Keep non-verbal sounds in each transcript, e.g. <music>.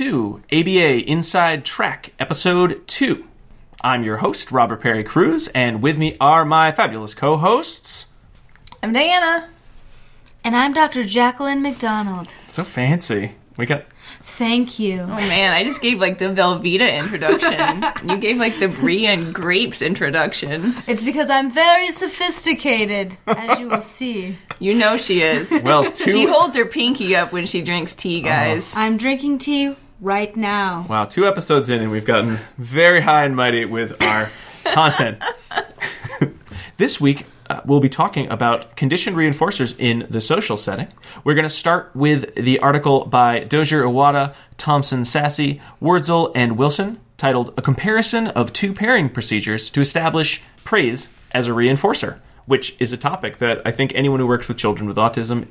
welcome to ABA Inside Track, Episode 2. I'm your host, Robert Perry Cruz, and with me are my fabulous co hosts. I'm Diana. And I'm Dr. Jacqueline McDonald. So fancy. We got. Thank you. Oh man, I just gave like the Velveeta introduction. <laughs> you gave like the brie and grapes introduction. It's because I'm very sophisticated, as you will see. <laughs> You know she is. Well, two. She holds her pinky up when she drinks tea, uh-huh. guys. I'm drinking tea right now. Wow, two episodes in, and we've gotten very high and mighty with our <laughs> content. this week, uh, we'll be talking about conditioned reinforcers in the social setting. We're going to start with the article by Dozier Iwata, Thompson Sassy, Worsdell, and Wilson titled A Comparison of Two Pairing Procedures to Establish Praise as a Reinforcer, which is a topic that I think anyone who works with children with autism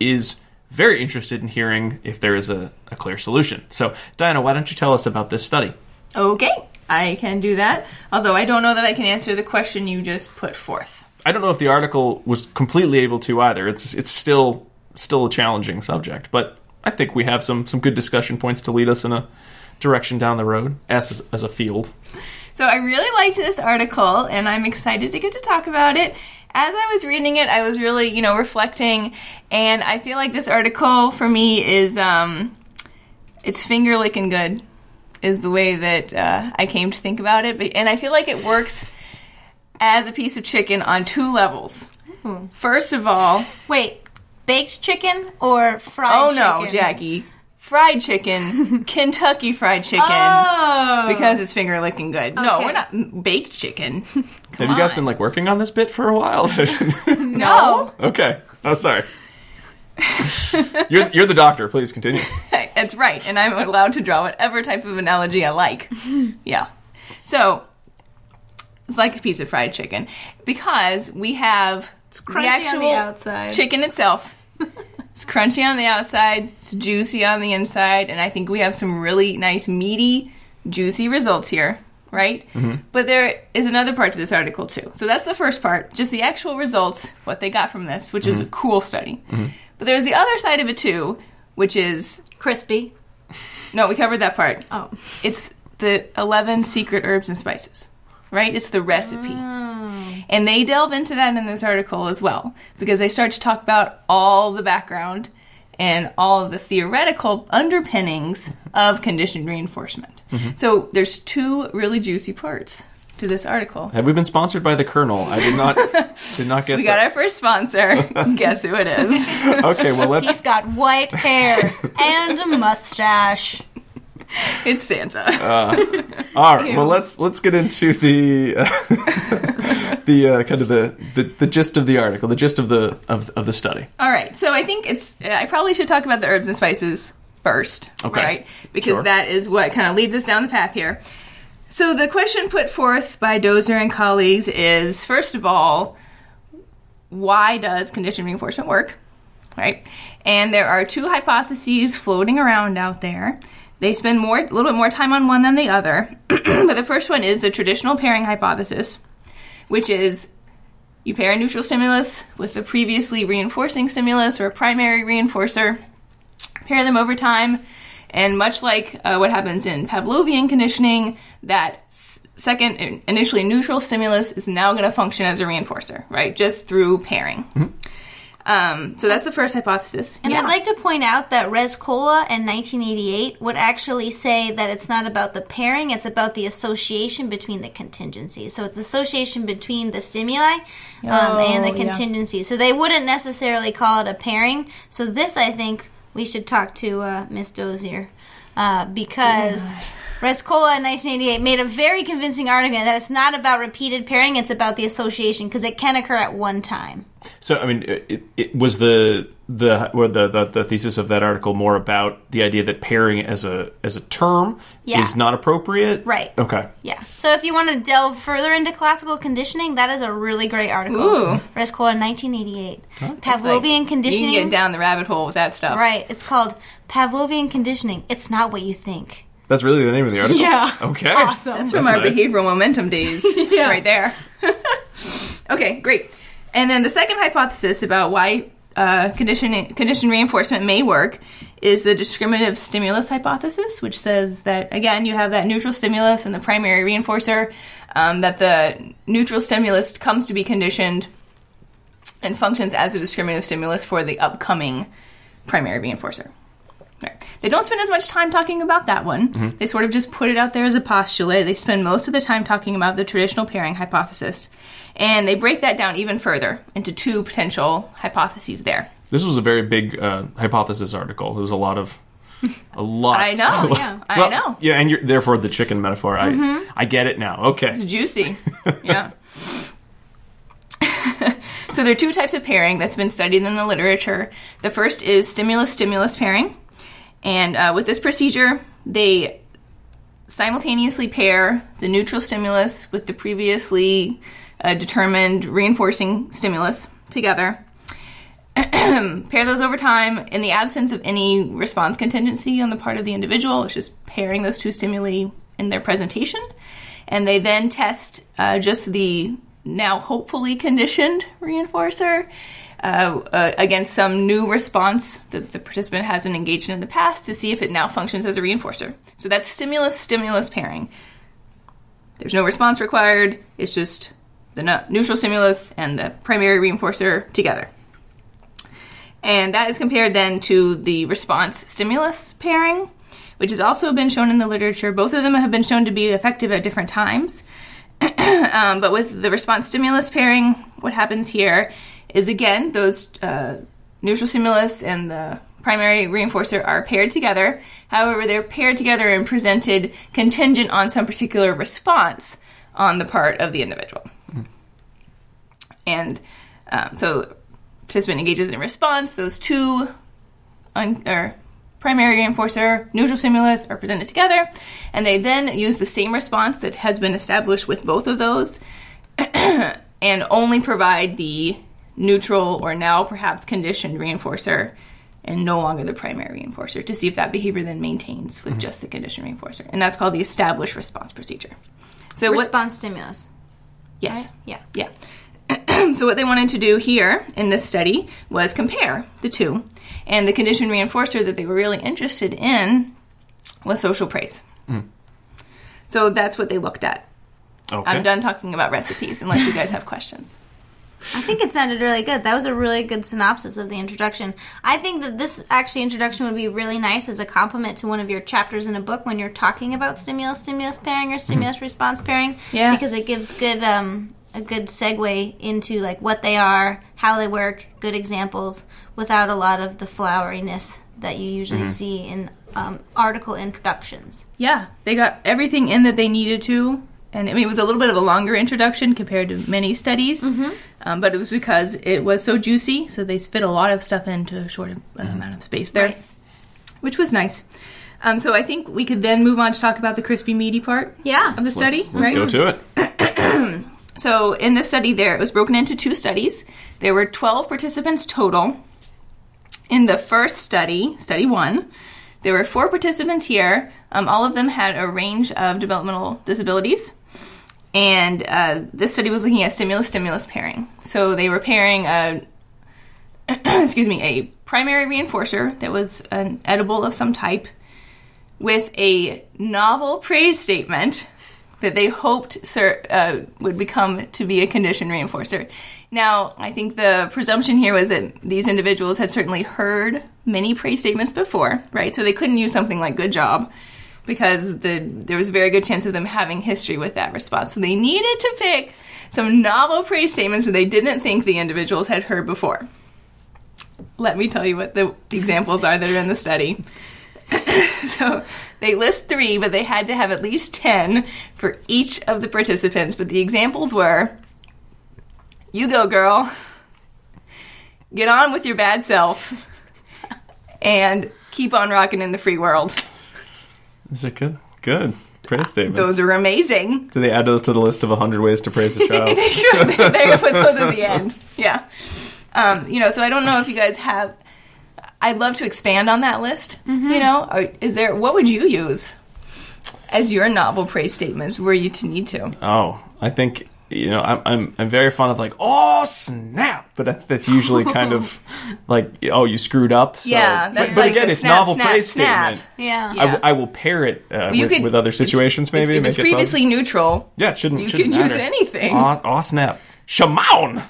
is very interested in hearing if there is a, a clear solution. So, Diana, why don't you tell us about this study? Okay, I can do that. Although I don't know that I can answer the question you just put forth. I don't know if the article was completely able to either. It's it's still still a challenging subject, but I think we have some some good discussion points to lead us in a direction down the road as as a field. So I really liked this article, and I'm excited to get to talk about it. As I was reading it, I was really, you know, reflecting, and I feel like this article for me is, um, it's finger licking good, is the way that uh, I came to think about it. But, and I feel like it works as a piece of chicken on two levels. First of all, Wait, baked chicken or fried oh chicken? no, Jackie, fried chicken, <laughs> Kentucky fried chicken. Oh. Because it's finger licking good. No, we're not baked chicken. <laughs> have you guys been like working on this bit for a while? <laughs> No. okay. Oh, sorry. you're you're the doctor. Please continue. That's right, and I'm allowed to draw whatever type of analogy I like. yeah. So it's like a piece of fried chicken because we have it's crunchy on the outside. chicken itself. It's crunchy on the outside, it's juicy on the inside, and I think we have some really nice meaty, juicy results here, right? Mm-hmm. But there is another part to this article too. So that's the first part, just the actual results, what they got from this, which is mm-hmm. a cool study. Mm-hmm. But there's the other side of it too, which is Crispy. no, we covered that part. Oh. It's the 11 secret herbs and spices, right? It's the recipe. Mm. And they delve into that in this article as well, because they start to talk about all the background and all of the theoretical underpinnings of conditioned reinforcement. Mm-hmm. So there's two really juicy parts to this article. Have we been sponsored by the Colonel? I did not <laughs> did not get. We got that. our first sponsor. <laughs> Guess who it is? Okay, well let's. He's got white hair <laughs> and a mustache. <laughs> It's Santa. All right, well let's let's get into the uh, <laughs> the uh, kind of the, the the gist of the article, the gist of the of, of the study. All right, so I think it's. I probably should talk about the herbs and spices first, Okay. right? Because Sure. that is what kind of leads us down the path here. So the question put forth by Dozier and colleagues is: first of all, why does conditioned reinforcement work? Right, and there are two hypotheses floating around out there. They spend more, a little bit more time on one than the other, <clears throat> but the first one is the traditional pairing hypothesis, which is you pair a neutral stimulus with a previously reinforcing stimulus or a primary reinforcer, pair them over time, and much like uh, what happens in Pavlovian conditioning, that second initially neutral stimulus is now going to function as a reinforcer, right? Just through pairing. Um, so that's the first hypothesis. And Yeah. I'd like to point out that Rescorla in 1988 would actually say that it's not about the pairing, it's about the association between the contingencies. So it's association between the stimuli um, and the Oh, yeah. So they wouldn't necessarily call it a pairing. So this, I think, we should talk to uh, Miss Dozier uh, because. Res Cola in 1988 made a very convincing argument that it's not about repeated pairing, it's about the association because it can occur at one time. So, I mean, it, it was the the, or the the the thesis of that article more about the idea that pairing as a as a term Yeah. is not appropriate, Right. Okay. Yeah. So if you want to delve further into classical conditioning, that is a really great article. Ooh. Rescorla 1988. Like, Pavlovian You conditioning. can get down the rabbit hole with that stuff. Right. It's called Pavlovian conditioning. It's not what you think. That's really the name of the article. Yeah. Okay. Awesome. That's from That's our nice. behavioral momentum days, <laughs> right there. <laughs> okay, great. And then the second hypothesis about why uh, conditioning, conditioned reinforcement may work is the discriminative stimulus hypothesis, which says that, again, you have that neutral stimulus and the primary reinforcer, um, that the neutral stimulus comes to be conditioned and functions as a discriminative stimulus for the upcoming primary reinforcer. They don't spend as much time talking about that one. They sort of just put it out there as a postulate. They spend most of the time talking about the traditional pairing hypothesis. And they break that down even further into two potential hypotheses there. This was a very big uh, hypothesis article. There was a lot of, a lot. <laughs> I know. <laughs> yeah. I Well, know. Yeah, and you're, therefore the chicken metaphor. I I get it now. Okay. It's juicy. <laughs> yeah. so there are two types of pairing that's been studied in the literature. The first is stimulus-stimulus pairing, and uh, with this procedure, they simultaneously pair the neutral stimulus with the previously uh, determined reinforcing stimulus together. <clears throat> pair those over time in the absence of any response contingency on the part of the individual. It's just pairing those two stimuli in their presentation. And they then test uh, just the now hopefully conditioned reinforcer uh, uh, against some new response that the participant hasn't engaged in in the past to see if it now functions as a reinforcer. So that's stimulus stimulus pairing. There's no response required, it's just the neutral stimulus and the primary reinforcer together. And that is compared then to the response stimulus pairing, which has also been shown in the literature. Both of them have been shown to be effective at different times. <clears throat> um, but with the response stimulus pairing, what happens here is again, those uh, neutral stimulus and the primary reinforcer are paired together. However, they're paired together and presented contingent on some particular response on the part of the individual. And um, so, participant engages in response. Those two un- or primary reinforcer, neutral stimulus are presented together, and they then use the same response that has been established with both of those, <clears throat> and only provide the neutral or now perhaps conditioned reinforcer. And no longer the primary reinforcer to see if that behavior then maintains with mm-hmm. just the conditioned reinforcer. And that's called the established response procedure. So, what, Response stimulus. yes. Yeah. Yeah. <clears throat> so what they wanted to do here in this study was compare the two. And the conditioned reinforcer that they were really interested in was social praise. Mm. So that's what they looked at. Okay. I'm done talking about recipes unless you guys have questions. I think it sounded really good. That was a really good synopsis of the introduction. I think that this actually introduction would be really nice as a complement to one of your chapters in a book when you're talking about stimulus stimulus pairing or stimulus response pairing. Yeah. Because it gives good um a good segue into like what they are, how they work, good examples without a lot of the floweriness that you usually see in um, article introductions. Yeah, they got everything in that they needed to. And I mean, it was a little bit of a longer introduction compared to many studies, um, but it was because it was so juicy, so they fit a lot of stuff into a short uh, amount of space there, Right. which was nice. Um, so I think we could then move on to talk about the crispy meaty part Yeah. of the study. Let's, let's right? go to it. <clears throat> So in this study, there it was broken into two studies. There were 12 participants total. In the first study, study one, there were four participants here. Um, all of them had a range of developmental disabilities. And uh, this study was looking at stimulus-stimulus pairing. So they were pairing a, <clears throat> excuse me, a primary reinforcer that was an edible of some type with a novel praise statement that they hoped sir, uh, would become to be a condition reinforcer. Now, I think the presumption here was that these individuals had certainly heard many praise statements before, right? So they couldn't use something like "good job" because the there was a very good chance of them having history with that response. So they needed to pick some novel praise statements that they didn't think the individuals had heard before. Let me tell you what the examples are that are in the study. <laughs> so they list three, but they had to have at least 10 for each of the participants. But the examples were you go, girl, get on with your bad self, and keep on rocking in the free world. These are good. Good. Praise statements. Those are amazing. Do they add those to the list of 100 ways to praise a <laughs> child? they should. They- They're put those at the end. Yeah. Um, you know, so I don't know if you guys have. I'd love to expand on that list. You know, is there what would you use as your novel praise statements were you to need to? Oh, I think you know, I'm, I'm I'm very fond of like, oh snap, but that's usually kind of <laughs> like, oh, you screwed up. So. Yeah, but, but like again, it's snap, novel snap, praise snap. statement. Yeah. I, Yeah. w- I will pair it uh, with, could- with other situations. it's- Maybe If make it's previously fun. neutral, yeah, it shouldn't you shouldn't can use anything. Aw, aw snap, shamoun.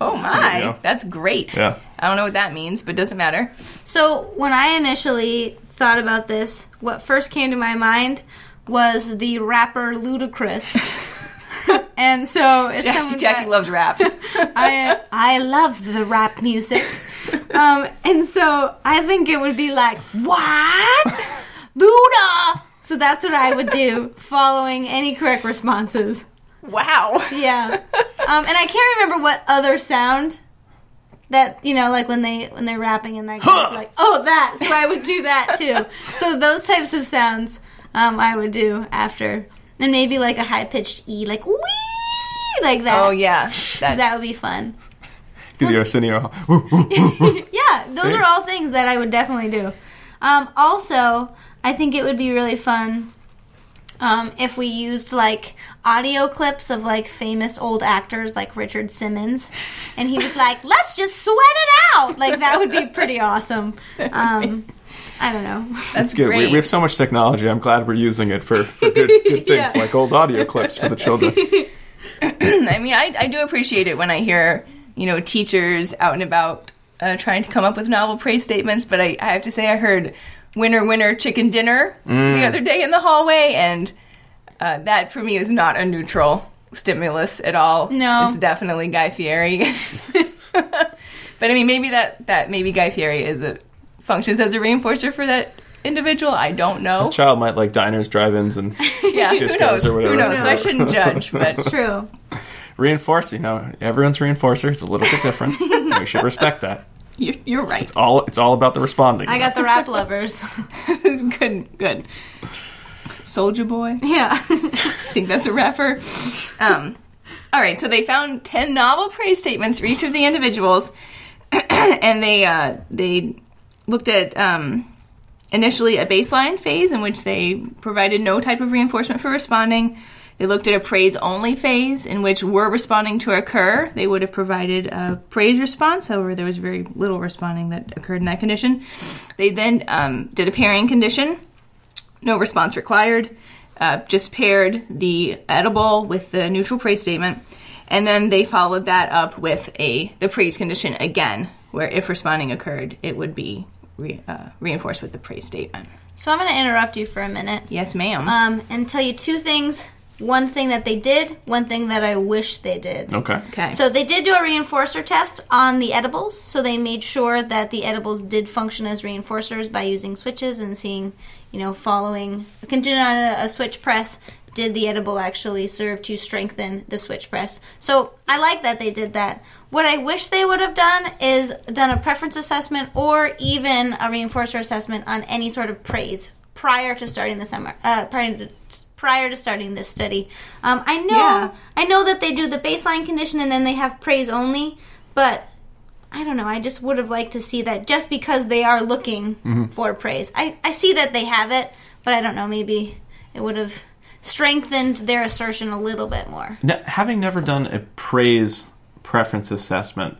oh you my, that's great. Yeah. I don't know what that means, but doesn't matter. So when I initially thought about this, what first came to my mind was the rapper Ludacris. <laughs> and so it's Jackie, Jackie that- loves rap. <laughs> I I love the rap music. Um, and so I think it would be like, what? Luda! So that's what I would do, following any correct responses. wow. Yeah. Um, and I can't remember what other sound that you know, like when they when they're rapping and they're just like, oh, that. So I would do that too. So those types of sounds, um, I would do after, and maybe like a high pitched e, like wee, like that. Oh yeah, <laughs> that, That would be fun. Do the Arsenio. Yeah, those are all things that I would definitely do. Um, also, I think it would be really fun um, if we used like audio clips of like famous old actors like Richard Simmons, and he was like, "Let's just sweat it out." Like that would be pretty awesome. <laughs> Um, I don't know. that's Good. We, we have so much technology. I'm glad we're using it for, for good, good <laughs> things Yeah. like old audio clips for the children. <laughs> <clears throat> I mean, I, I do appreciate it when I hear, you know, teachers out and about uh, trying to come up with novel praise statements, but I, I have to say I heard winner, winner, chicken dinner Mm. the other day in the hallway, and uh, that for me is not a neutral stimulus at all. No. It's definitely Guy Fieri. <laughs> but I mean, maybe that, that maybe Guy Fieri is a, functions as a reinforcer for that individual. I don't know. Child might like diners, drive-ins, and <laughs> Yeah, who discos knows? or whatever. Who knows? So I shouldn't judge, <laughs> but True. reinforce. You know, everyone's reinforcer is a little bit different. <laughs> we should respect that. you're, you're right. It's all. It's all about the responding. I got the rap lovers. good, good. Soulja Boy. yeah. I think that's a rapper. Um, all right, so they found ten novel praise statements for each of the individuals, <clears throat> and they uh, they looked at um, initially a baseline phase in which they provided no type of reinforcement for responding. They looked at a praise only phase in which were responding to occur, they would have provided a praise response. However, there was very little responding that occurred in that condition. They then um, did a pairing condition no response required. Uh, just paired the edible with the neutral praise statement, and then they followed that up with a the praise condition again, where if responding occurred, it would be re, uh, reinforced with the praise statement. So I'm going to interrupt you for a minute. Yes, ma'am. um, and tell you two things. One thing that they did, one thing that I wish they did. Okay. okay. So they did do a reinforcer test on the edibles. So they made sure that the edibles did function as reinforcers by using switches and seeing, you know, following contingent on a, a switch press. Did the edible actually serve to strengthen the switch press? So I like that they did that. What I wish they would have done is done a preference assessment or even a reinforcer assessment on any sort of praise prior to starting the summer. Uh, prior to prior to starting this study. Um, I know Yeah. I know that they do the baseline condition and then they have praise only, but I don't know. I just would have liked to see that just because they are looking for praise. I, I see that they have it, but I don't know. Maybe it would have strengthened their assertion a little bit more. Now, having never done a praise preference assessment,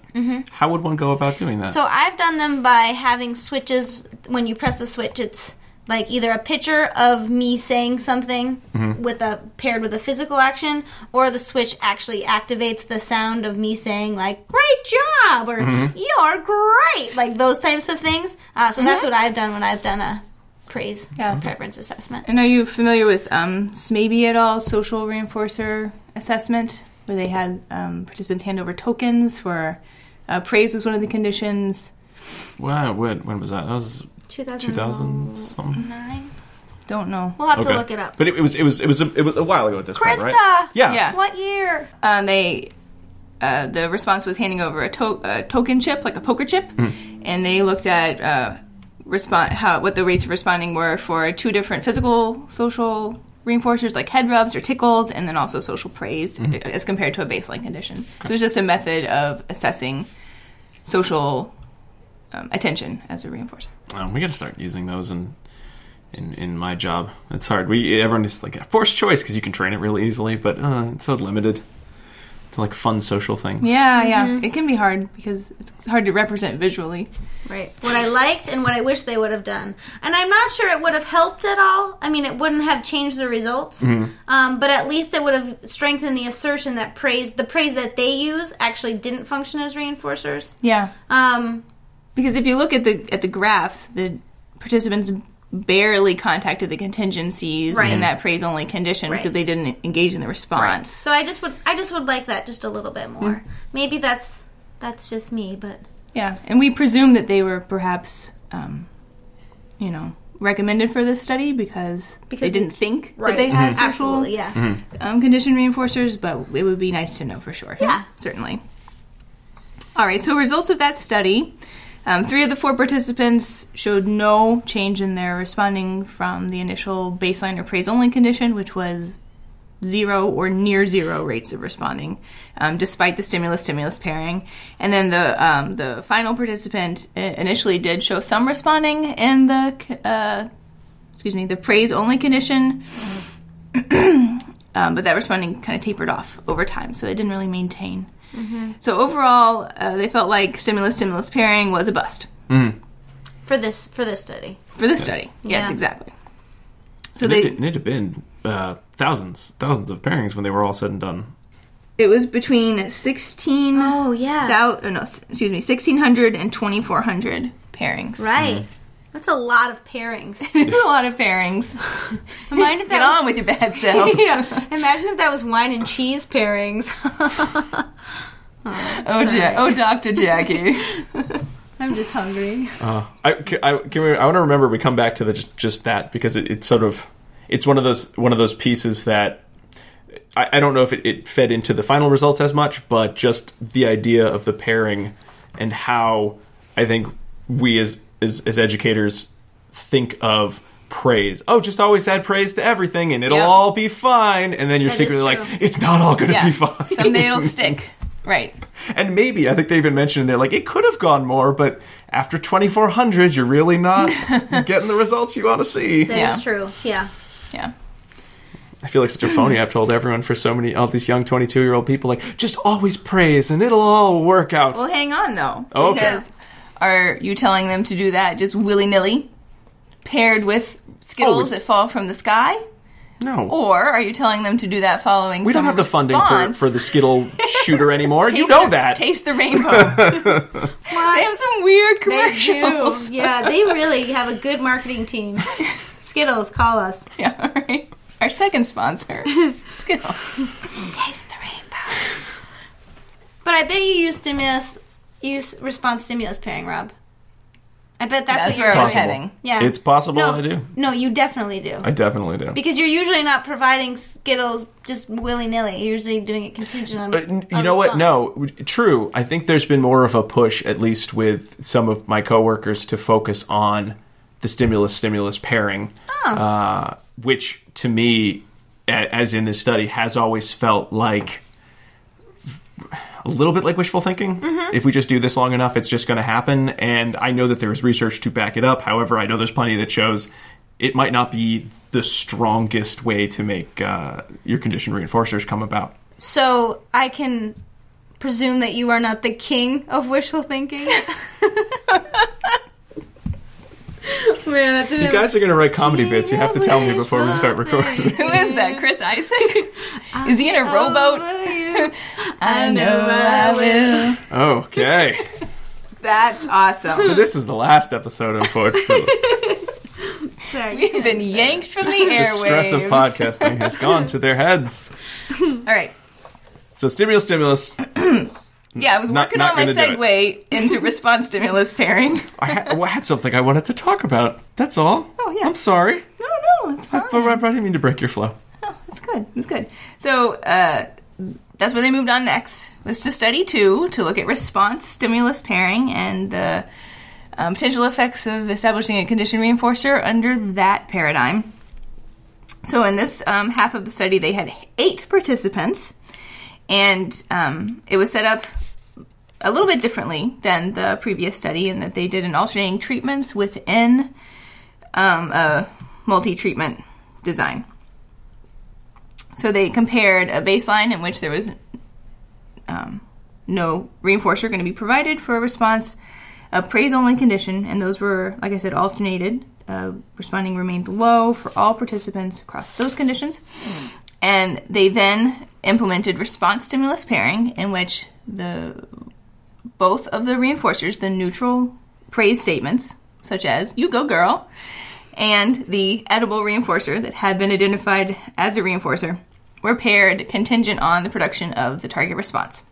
how would one go about doing that? Mm-hmm. So I've done them by having switches. When you press the switch, it's like either a picture of me saying something with a paired with a physical action, or the switch actually activates the sound of me saying like "Great job" or "You're great," like those types of things. Uh, so that's what I've done when I've done a praise Yeah. preference assessment. and are you familiar with um, Smaby at all? Social reinforcer assessment, where they had um, participants hand over tokens for uh, praise was one of the conditions. wow, when, when was that? That was 2000 something. Don't know. We'll have Okay. to look it up. But it, it was it was it was a, it was a while ago at this point, right? Yeah. Yeah. what year? um, they uh, the response was handing over a, to- a token chip, like a poker chip, and they looked at uh, respond how what the rates of responding were for two different physical social reinforcers like head rubs or tickles, and then also social praise uh, as compared to a baseline condition. So it's just a method of assessing social um, attention as a reinforcer. Um, we got to start using those in in in my job. It's hard. We everyone is like a forced choice because you can train it really easily, but uh, it's so limited. To like fun social things. Yeah, yeah. It can be hard because it's hard to represent visually. Right. What I liked and what I wish they would have done. And I'm not sure it would have helped at all. I mean, it wouldn't have changed the results. Hmm. Um, but at least it would have strengthened the assertion that praise, the praise that they use, actually didn't function as reinforcers. Yeah. Um, Because if you look at the at the graphs, the participants barely contacted the contingencies Right. in that praise only condition Right. because they didn't engage in the response. so I just would, I just would like that just a little bit more. Maybe that's that's just me, but Yeah, and we presume that they were perhaps, um, you know, recommended for this study because, Because they they- didn't think right. that they had social absolutely, yeah. um, condition reinforcers, but it would be nice to know for sure. Yeah. certainly. All right, so results of that study. Um, three of the four participants showed no change in their responding from the initial baseline or praise only condition, which was zero or near zero rates of responding, um, despite the stimulus-stimulus pairing. And then the um, the final participant uh, initially did show some responding in the uh, excuse me the praise only condition, <clears throat> um, but that responding kind of tapered off over time, so it didn't really maintain. So overall, uh, they felt like stimulus-stimulus pairing was a bust For this for this study. for this study. Yes, Yeah. exactly. So And they it, it had been uh, thousands, thousands of pairings when they were all said and done. it was between sixteen. Oh yeah. thou- oh, no, excuse me, 1,600 and 2,400 pairings. right. That's a lot of pairings. <laughs> It's a lot of pairings. <laughs> Imagine if Get that was on with your bad self. <laughs> yeah. Imagine if that was wine and cheese pairings. Oh, ja- oh, Dr. Jackie. I'm just hungry. Uh, I, can, I, can we, I want to remember we come back to the, just, just that because it, it's sort of it's one of those one of those pieces that I, I don't know if it, it fed into the final results as much, but just the idea of the pairing and how I think we as as, as educators think of praise. Oh, just always add praise to everything and it'll Yep. all be fine. And then you're That is secretly like, it's not all going to Yeah. be fine. Someday it'll <laughs> stick. Right. And maybe I think they even mentioned they're like it could have gone more, but after 2400, you're really not <laughs> getting the results you want to see. That is Yeah. true. Yeah. Yeah. I feel like such a phony. I've told everyone for so many all these young 22 year old people like just always praise and it'll all work out. Well, hang on, though. Oh, okay. Because are you telling them to do that just willy nilly, paired with Skittles Always. that fall from the sky? no, Or are you telling them to do that following we don't some have the funding for, for the Skittle <laughs> shooter anymore. you know the- that. Taste the <laughs> rainbow. they have some weird They commercials. do. Yeah, they really have a good marketing team. <laughs> Skittles, call us. Yeah, all right. Our second sponsor, Skittles. Taste the rainbow. But I bet you used to stimulus, use response stimulus pairing, Rob. I bet that's, That's what where you're I was doing. Heading. Yeah, It's possible no, I do. No, you definitely do. I definitely do. because you're usually not providing Skittles just willy nilly. You're usually doing it contingent on. But n- a you know what? No, true. I think there's been more of a push, at least with some of my coworkers, to focus on the stimulus stimulus pairing, uh, which to me, as in this study, has always felt like a little bit like wishful thinking. If we just do this long enough, it's just going to happen. And I know that there is research to back it up. However, I know there's plenty that shows it might not be the strongest way to make uh, your condition reinforcers come about. So I can presume that you are not the king of wishful thinking. <laughs> <laughs> <laughs> Man, that's You guys are going to write comedy bits. You have to tell me before we start recording. Who is that? Chris Isaak? <laughs> Is he in a oh, rowboat? <laughs> I know I will. Okay. That's awesome. So this is the last episode, unfortunately. Sorry. We've been yanked from the airwaves. the airwaves. stress of podcasting has gone to their heads. All right. So stimulus, stimulus. <clears throat> Yeah, I was Not- working not on my segue into <laughs> response stimulus pairing. I, ha- well, I had something I wanted to talk about. That's all. Oh, yeah. I'm sorry. No, no, it's fine. But I didn't mean to break your flow. Oh, that's good. That's good. So uh, that's where they moved on next. Was to study two to look at response stimulus pairing and the um, potential effects of establishing a condition reinforcer under that paradigm. So in this um, half of the study, they had eight participants, and um, it was set up a little bit differently than the previous study in that they did an alternating treatments within um, a multi-treatment design. So they compared a baseline in which there was um, no reinforcer going to be provided for a response, a praise only condition, and those were, like I said, alternated. Uh, responding remained low for all participants across those conditions. And they then implemented response stimulus pairing, in which the both of the reinforcers, the neutral praise statements, such as "You go, girl," and the edible reinforcer that had been identified as a reinforcer, were paired contingent on the production of the target response.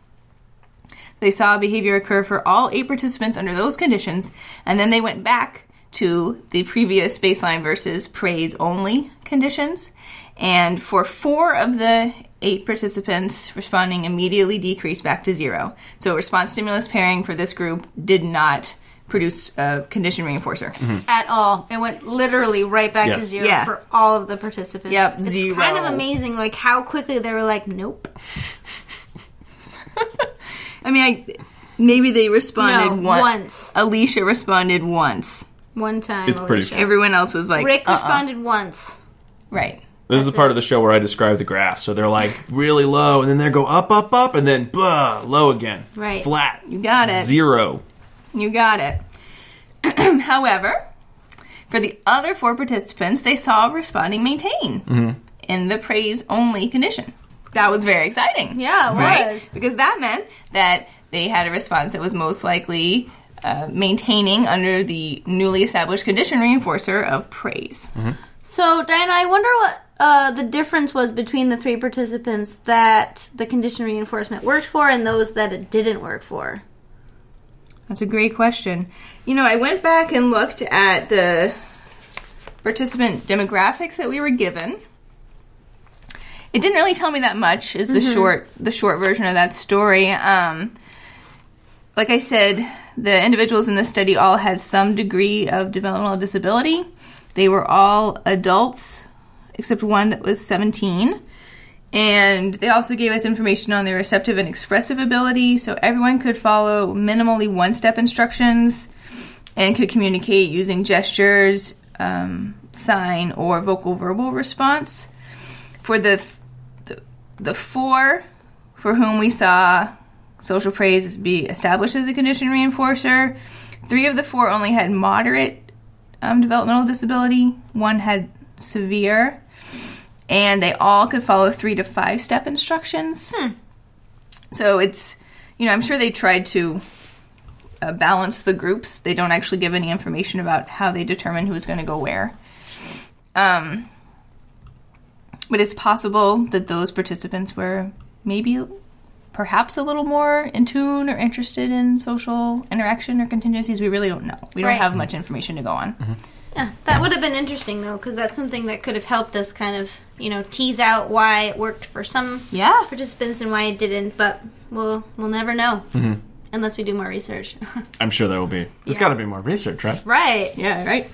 They saw behavior occur for all eight participants under those conditions, and then they went back to the previous baseline versus praise only conditions. And for four of the eight participants, responding immediately decreased back to zero. So, response stimulus pairing for this group did not produce a condition reinforcer. Mm-hmm. At all. It went literally right back to zero Yeah. for all of the participants. Yep, it's zero. kind of amazing, like how quickly they were like, "Nope." <laughs> I mean, I, maybe they responded No, one- once. Alicia responded once. One time, It's pretty Alicia. Everyone else was like, Rick uh-uh. responded once. Right. This is the part it. of the show where I describe the graph. So they're like <laughs> really low, and then they go up, up, up, and then blah, low again. Right. Flat. You got it. Zero. You got it. <clears throat> However, for the other four participants, they saw responding maintain mm-hmm. in the praise only condition. That was very exciting. Yeah, it Right? was. Because that meant that they had a response that was most likely uh, maintaining under the newly established condition reinforcer of praise. So, Diana, I wonder what uh, the difference was between the three participants that the condition reinforcement worked for and those that it didn't work for. That's a great question. You know, I went back and looked at the participant demographics that we were given. It didn't really tell me that much. Is the short the short version of that story? Um, like I said, the individuals in this study all had some degree of developmental disability. They were all adults, except one that was 17. And they also gave us information on their receptive and expressive ability, so everyone could follow minimally one step instructions and could communicate using gestures, um, sign, or vocal verbal response. For the, the, the four for whom we saw social praise be established as a condition reinforcer, three of the four only had moderate um, developmental disability, one had severe and they all could follow three to five step instructions. So it's, you know, I'm sure they tried to uh, balance the groups. They don't actually give any information about how they determine who's going to go where. Um, but it's possible that those participants were maybe perhaps a little more in tune or interested in social interaction or contingencies. We really don't know. We don't Right. have much information to go on. Yeah, that would have been interesting though, because that's something that could have helped us kind of, you know, tease out why it worked for some Yeah. participants and why it didn't. But we'll we'll never know unless we do more research. <laughs> I'm sure there will be. There's Yeah. got to be more research, right? right. Yeah, right.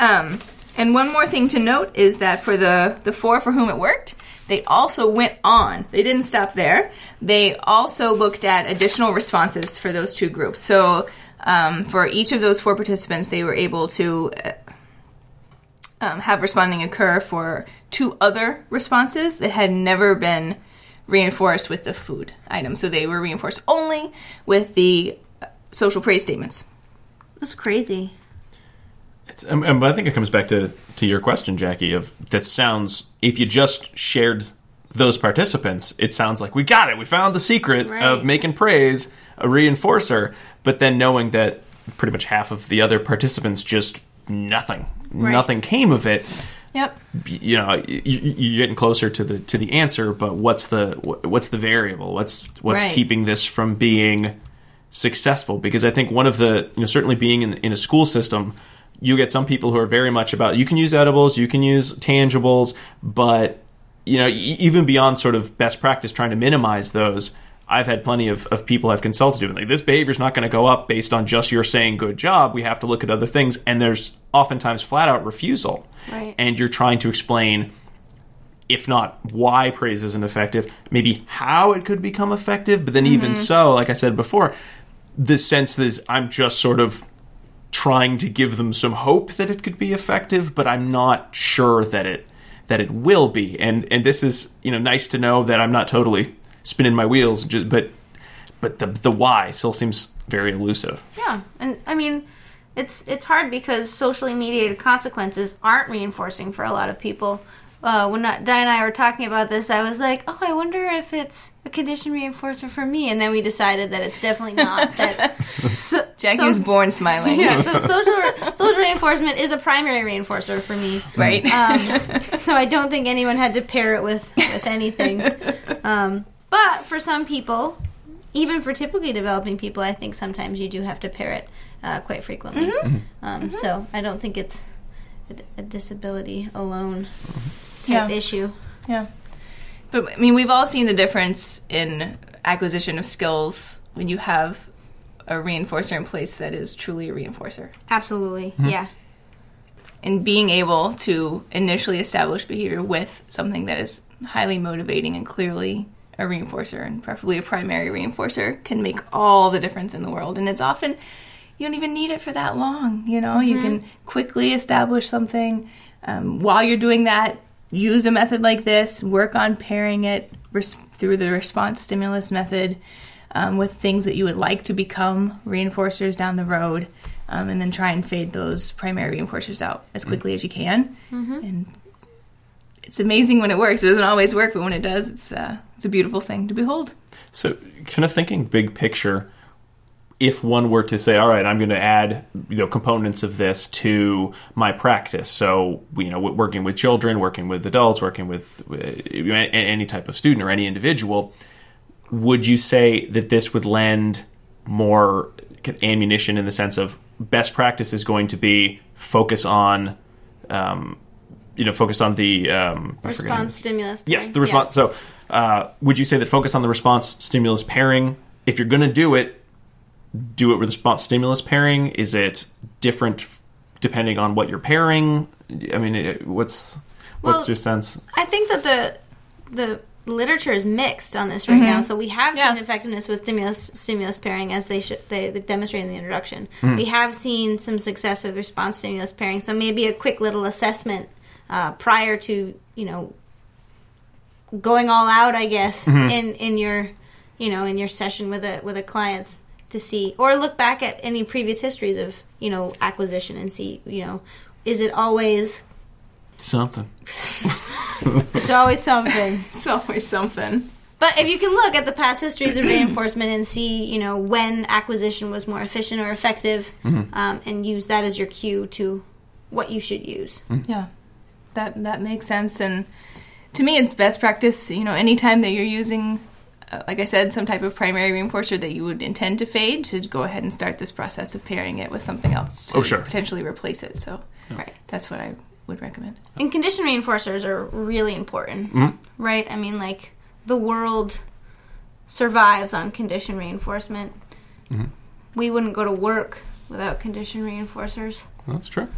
Um, and one more thing to note is that for the the four for whom it worked, they also went on. They didn't stop there. They also looked at additional responses for those two groups. So um, for each of those four participants, they were able to uh, um, have responding occur for two other responses that had never been reinforced with the food item. So they were reinforced only with the uh, social praise statements. That's crazy. It's, um, but I think it comes back to, to your question, Jackie. Of that sounds. If you just shared those participants, it sounds like we got it. We found the secret Right. of making praise a reinforcer. But then knowing that pretty much half of the other participants just nothing, Right. nothing came of it. Yep. you know you, you're getting closer to the to the answer but what's the what's the variable what's what's Right. keeping this from being successful because i think one of the you know certainly being in, in a school system you get some people who are very much about you can use edibles you can use tangibles but you know even beyond sort of best practice trying to minimize those I've had plenty of, of people I've consulted with like this behavior is not going to go up based on just your saying good job. We have to look at other things, and there's oftentimes flat out refusal Right. and you're trying to explain if not why praise isn't effective maybe how it could become effective but then even mm-hmm. so like i said before the sense is i'm just sort of trying to give them some hope that it could be effective but i'm not sure that it that it will be and and this is you know nice to know that i'm not totally spinning my wheels just, but but the the why still seems very elusive. Yeah, and I mean, it's it's hard because socially mediated consequences aren't reinforcing for a lot of people. Uh, when not, Di and I were talking about this, I was like, "Oh, I wonder if it's a condition reinforcer for me," and then we decided that it's definitely not. <laughs> that so, Jackie so- was born smiling. yeah, so social social reinforcement is a primary reinforcer for me. Right. Um, <laughs> so I don't think anyone had to pair it with with anything. Um, but for some people, even for typically developing people, I think sometimes you do have to pair it uh, quite frequently. Um, So I don't think it's a, a disability alone type Yeah. issue. Yeah. But I mean, we've all seen the difference in acquisition of skills when you have a reinforcer in place that is truly a reinforcer. Absolutely, Mm-hmm. yeah. And being able to initially establish behavior with something that is highly motivating and clearly a reinforcer and preferably a primary reinforcer can make all the difference in the world. And it's often, you don't even need it for that long. You know, you can quickly establish something. Um, while you're doing that, use a method like this, work on pairing it res- through the response stimulus method um, with things that you would like to become reinforcers down the road, um, and then try and fade those primary reinforcers out as quickly as you can. And it's amazing when it works. It doesn't always work, but when it does, it's uh, it's a beautiful thing to behold. So, kind of thinking big picture, if one were to say, "All right, I'm going to add you know components of this to my practice," so you know, working with children, working with adults, working with uh, any type of student or any individual, would you say that this would lend more ammunition in the sense of best practice is going to be focus on, um, you know, focus on the um, Response stimulus. Yes, the response. So, uh, would you say that focus on the response stimulus pairing? If you're going to do it, do it with response stimulus pairing. Is it different depending on what you're pairing? I mean, it, what's what's Well- your sense? I think that the the literature is mixed on this right now. Mm-hmm. So we have Yeah. seen effectiveness with stimulus stimulus pairing as they should they, they demonstrate in the introduction. Hmm. We have seen some success with response stimulus pairing. So maybe a quick little assessment uh, prior to you know going all out, I guess, mm-hmm. in in your you know in your session with a with a clients to see or look back at any previous histories of you know acquisition and see you know is it always Something. <laughs> <laughs> it's always something <laughs> It's always something. But if you can look at the past histories of reinforcement and see, you know, when acquisition was more efficient or effective, um, and use that as your cue to what you should use. Yeah, that that makes sense. And to me, it's best practice. You know, anytime that you're using, Uh, like I said, some type of primary reinforcer that you would intend to fade, to go ahead and start this process of pairing it with something else to Oh, sure. potentially replace it. So Right. that's what I would recommend. And condition reinforcers are really important, mm-hmm. right? I mean, like the world survives on condition reinforcement. Mm-hmm. We wouldn't go to work without condition reinforcers. That's true.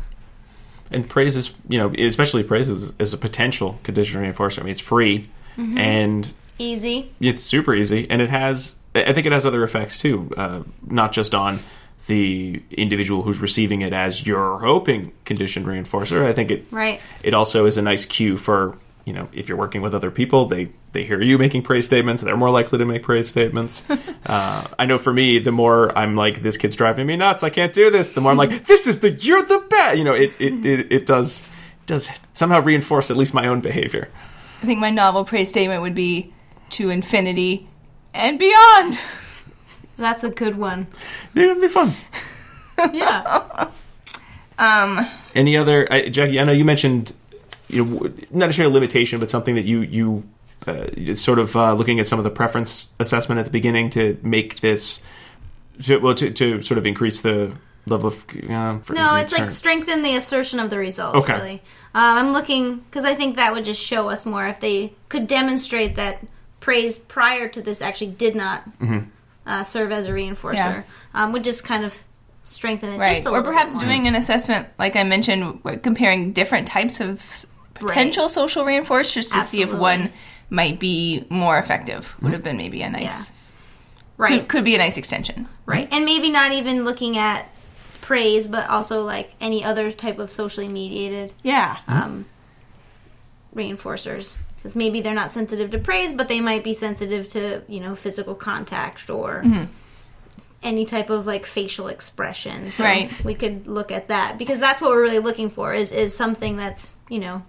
And praise is, you know, especially praise is, is a potential condition reinforcer. I mean, it's free mm-hmm. and Easy. it's super easy, and it has. I think it has other effects too, uh, not just on the individual who's receiving it as you're hoping conditioned reinforcer. I think it Right. it also is a nice cue for you know if you're working with other people, they they hear you making praise statements, they're more likely to make praise statements. <laughs> uh, I know for me, the more I'm like this kid's driving me nuts, I can't do this. The more I'm like this is the you're the best. You know, it it it, it does does somehow reinforce at least my own behavior. I think my novel praise statement would be to infinity and beyond. That's a good one. It would be fun. <laughs> Yeah. Um, Any other, I, Jackie? I know you mentioned, you know, w- not necessarily a limitation, but something that you you uh, sort of uh, looking at some of the preference assessment at the beginning to make this, to, well, to, to sort of increase the level of. Uh, for No, using it's like strengthen the assertion of the results. Okay. Really, um, I'm looking because I think that would just show us more if they could demonstrate that praise prior to this actually did not Mm-hmm. uh, serve as a reinforcer. Yeah. Um, would just kind of strengthen it, right. just a Or little perhaps bit more. doing an assessment, like I mentioned, comparing different types of s- potential social reinforcers to see if one might be more effective. Would have been maybe a nice, right, could, could be a nice extension. right, and maybe not even looking at praise, but also like any other type of socially mediated Yeah. um, reinforcers. Because maybe they're not sensitive to praise, but they might be sensitive to, you know, physical contact or any type of like facial expression. So Right. We could look at that because that's what we're really looking for is is something that's, you know,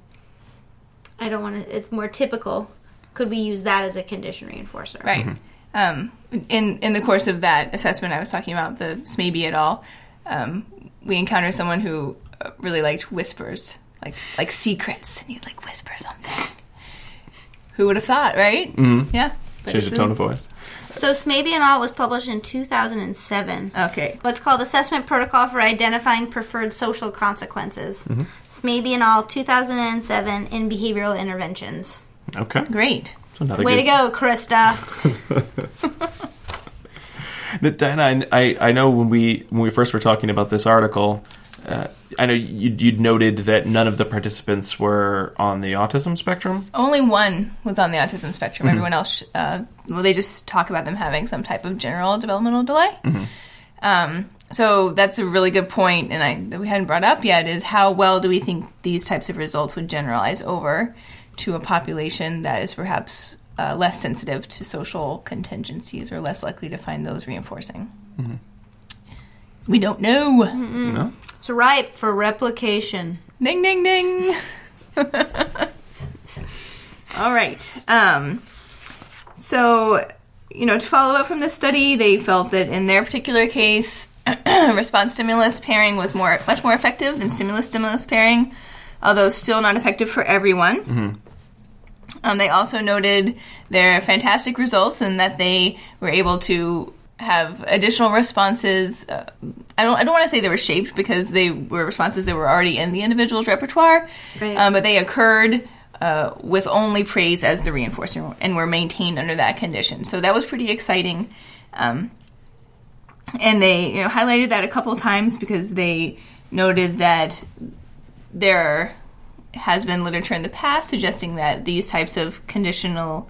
I don't want to it's more typical. Could we use that as a condition reinforcer? Right. Um, in in the course of that assessment, I was talking about the Smaby at all. Um, we encountered someone who uh, really liked whispers, like like secrets, and he'd like whisper something. Who would have thought, right? Mm-hmm. Yeah. Change the tone of voice. So Smaby and all was published in 2007. Okay. What's called Assessment Protocol for Identifying Preferred Social Consequences. Smaby and all 2007 in Behavioral Interventions. Okay. Great. So Way to go, Krista. <laughs> <laughs> Now, Diana, I, I I know when we when we first were talking about this article, uh, I know you you'd noted that none of the participants were on the autism spectrum. Only one was on the autism spectrum. Everyone else, uh, well, they just talk about them having some type of general developmental delay. Um, so that's a really good point, and I that we hadn't brought up yet is how well do we think these types of results would generalize over to a population that is perhaps uh, less sensitive to social contingencies or less likely to find those reinforcing. We don't know. No. It's ripe for replication. Ding, ding, ding. <laughs> All right. Um, so, you know, to follow up from this study, they felt that in their particular case, <clears throat> response stimulus pairing was more much more effective than stimulus stimulus pairing, although still not effective for everyone. Um, they also noted their fantastic results and that they were able to have additional responses. Uh, I don't. I don't want to say they were shaped because they were responses that were already in the individual's repertoire, Right. um, but they occurred uh, with only praise as the reinforcer and were maintained under that condition. So that was pretty exciting. Um, and they you know highlighted that a couple times because they noted that there has been literature in the past suggesting that these types of conditional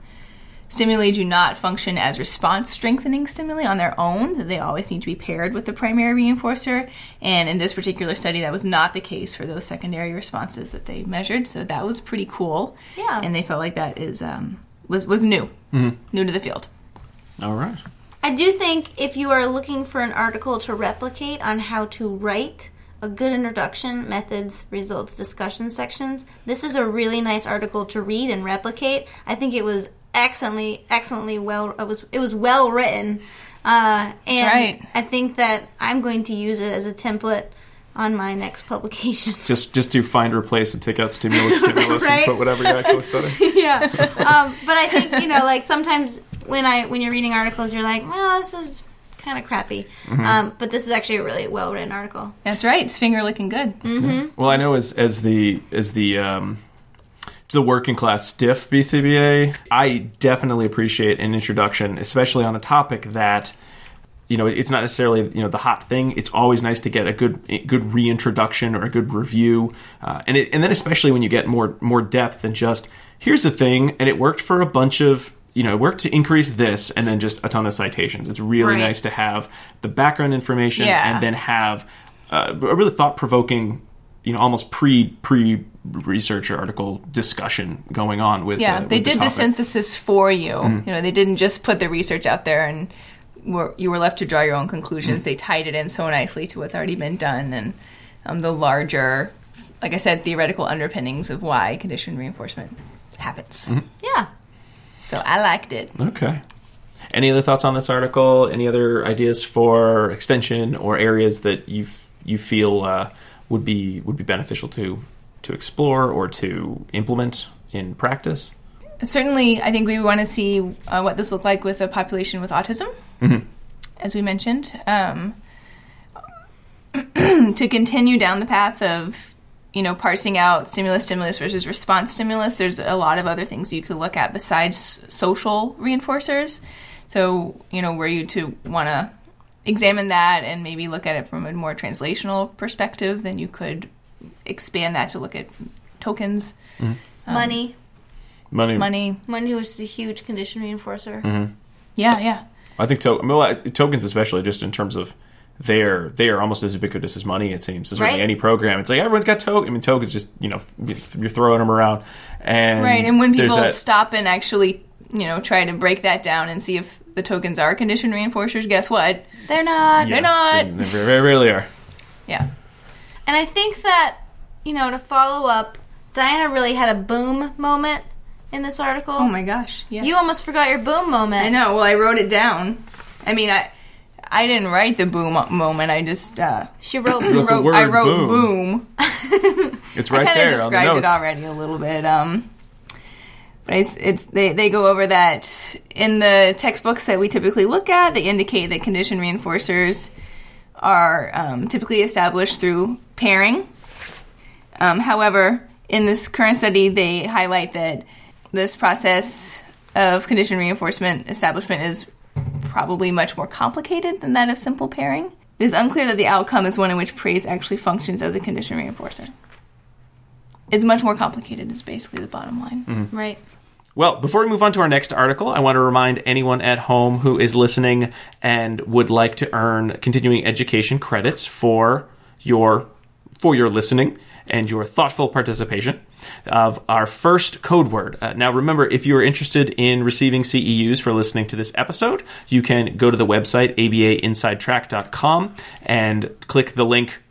stimuli do not function as response strengthening stimuli on their own, they always need to be paired with the primary reinforcer. And in this particular study, that was not the case for those secondary responses that they measured. So that was pretty cool. Yeah. And they felt like that is um, was was new, new to the field. All right. I do think if you are looking for an article to replicate on how to write a good introduction, methods, results, discussion sections, this is a really nice article to read and replicate. I think it was excellently, excellently well. It was it was well written, uh, and right. I think that I'm going to use it as a template on my next publication. <laughs> Just just do find replace and take out stimulus <laughs> stimulus Right. and put whatever you actually study. <laughs> yeah. Um, but I think you know, like sometimes when I when you're reading articles, you're like, well, this is kind of crappy. Um, but this is actually a really well written article. That's right. It's finger looking good. Well, I know as as the as the um, the working class stiff BCBA, I definitely appreciate an introduction, especially on a topic that you know it's not necessarily you know the hot thing. It's always nice to get a good good reintroduction or a good review, uh, and it, and then especially when you get more more depth than just here's the thing, and it worked for a bunch of you know it worked to increase this, and then just a ton of citations. It's really Right. nice to have the background information Yeah. and then have uh, a really thought provoking, you know, almost pre pre research article discussion going on with. Yeah, uh, they with did the, topic. synthesis for you. You know, they didn't just put the research out there and were, you were left to draw your own conclusions. They tied it in so nicely to what's already been done and um, the larger, like I said, theoretical underpinnings of why conditioned reinforcement happens. Yeah. So I liked it. Okay. Any other thoughts on this article? Any other ideas for extension or areas that you you feel uh, would be would be beneficial to to explore or to implement in practice? Certainly, I think we want to see uh, what this looked like with a population with autism, as we mentioned. Um, <clears throat> to continue down the path of, you know, parsing out stimulus stimulus versus response stimulus, there's a lot of other things you could look at besides social reinforcers. So, you know, were you to want to examine that and maybe look at it from a more translational perspective, then you could expand that to look at tokens, money. Money. money. Money was a huge condition reinforcer. Mm-hmm. Yeah, yeah. I think to- well, tokens, especially just in terms of they are they are almost as ubiquitous as money. It seems. So certainly Right. any program, it's like everyone's got token. I mean, tokens just you know you're throwing them around, and Right, and when people that- stop and actually, you know, try to break that down and see if the tokens are condition reinforcers, guess what? They're not. yeah, they're not. They, they very, very rarely are. Yeah. And I think that, you know, to follow up, Diana really had a boom moment in this article. Oh my gosh. Yes. You almost forgot your boom moment. I know. Well, I wrote it down. I mean, I I didn't write the boom moment. I just uh, <clears throat> She wrote Wrote the boom. I wrote boom. boom. <laughs> It's right kind there of on the described it already a little bit. Um, but it's, it's they they go over that in the textbooks that we typically look at. They indicate that condition reinforcers are um, typically established through pairing. Um, however, in this current study, they highlight that this process of condition reinforcement establishment is probably much more complicated than that of simple pairing. It is unclear that the outcome is one in which praise actually functions as a condition reinforcer. It's much more complicated, is basically the bottom line. Right. Well, before we move on to our next article, I want to remind anyone at home who is listening and would like to earn continuing education credits for your for your listening and your thoughtful participation of our first code word. Uh, now, remember, if you are interested in receiving CEUs for listening to this episode, you can go to the website abainsidetrack.com and click the link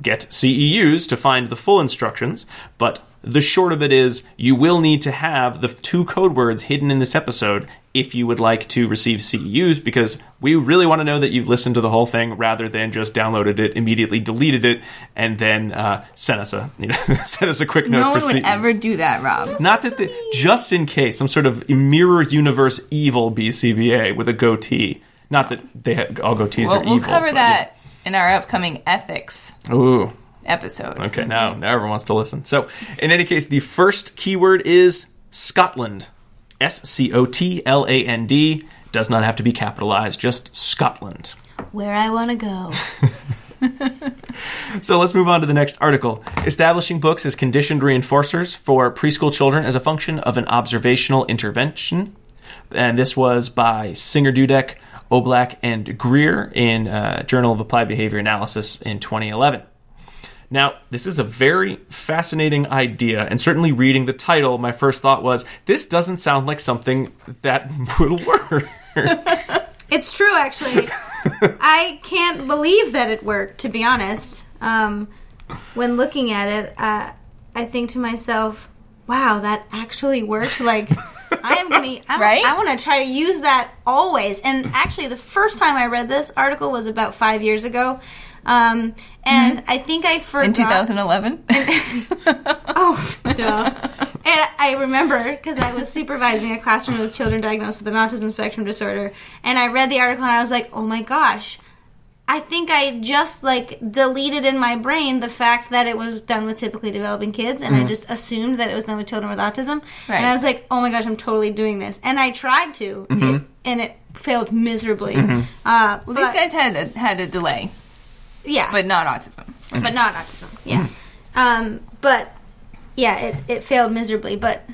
get CEUs to find the full instructions, but the short of it is you will need to have the two code words hidden in this episode if you would like to receive CEUs because we really want to know that you've listened to the whole thing rather than just downloaded it, immediately deleted it, and then uh, sent us a <laughs> you know sent us a quick note No one would CEUs. ever do that, Rob. Not that the, just in case some sort of mirror universe evil BCBA with a goatee. Not that they have, all goatees Well, are we'll evil. cover but, that in our upcoming ethics. Ooh. episode. Okay, now, now everyone wants to listen. So, in any case, the first keyword is Scotland. S C O T L A N D. Does not have to be capitalized, just Scotland. Where I want to go. <laughs> <laughs> So let's move on to the next article. Establishing books as conditioned reinforcers for preschool children as a function of an observational intervention. And this was by Singer Dudek, Oblak, and Greer in uh, Journal of Applied Behavior Analysis in 2011. Now, this is a very fascinating idea, and certainly reading the title, my first thought was this doesn't sound like something that <laughs> will work. <laughs> It's true, actually. <laughs> I can't believe that it worked, to be honest. Um, when looking at it, uh, I think to myself, wow, that actually worked. Like, I am going to, Right? I want to try to use that always. And actually, the first time I read this article was about five years ago. Um, and I think I forgot. In 2011. <laughs> Oh, duh. And I remember because I was supervising a classroom of children diagnosed with an autism spectrum disorder, and I read the article and I was like, "Oh my gosh." I think I just like deleted in my brain the fact that it was done with typically developing kids, and I just assumed that it was done with children with autism. Right. And I was like, "Oh my gosh, I'm totally doing this." And I tried to, it- and it failed miserably. Uh, well, these guys had a, had a delay, yeah, but not autism. but not autism. Yeah. Um, but yeah, it, it failed miserably. But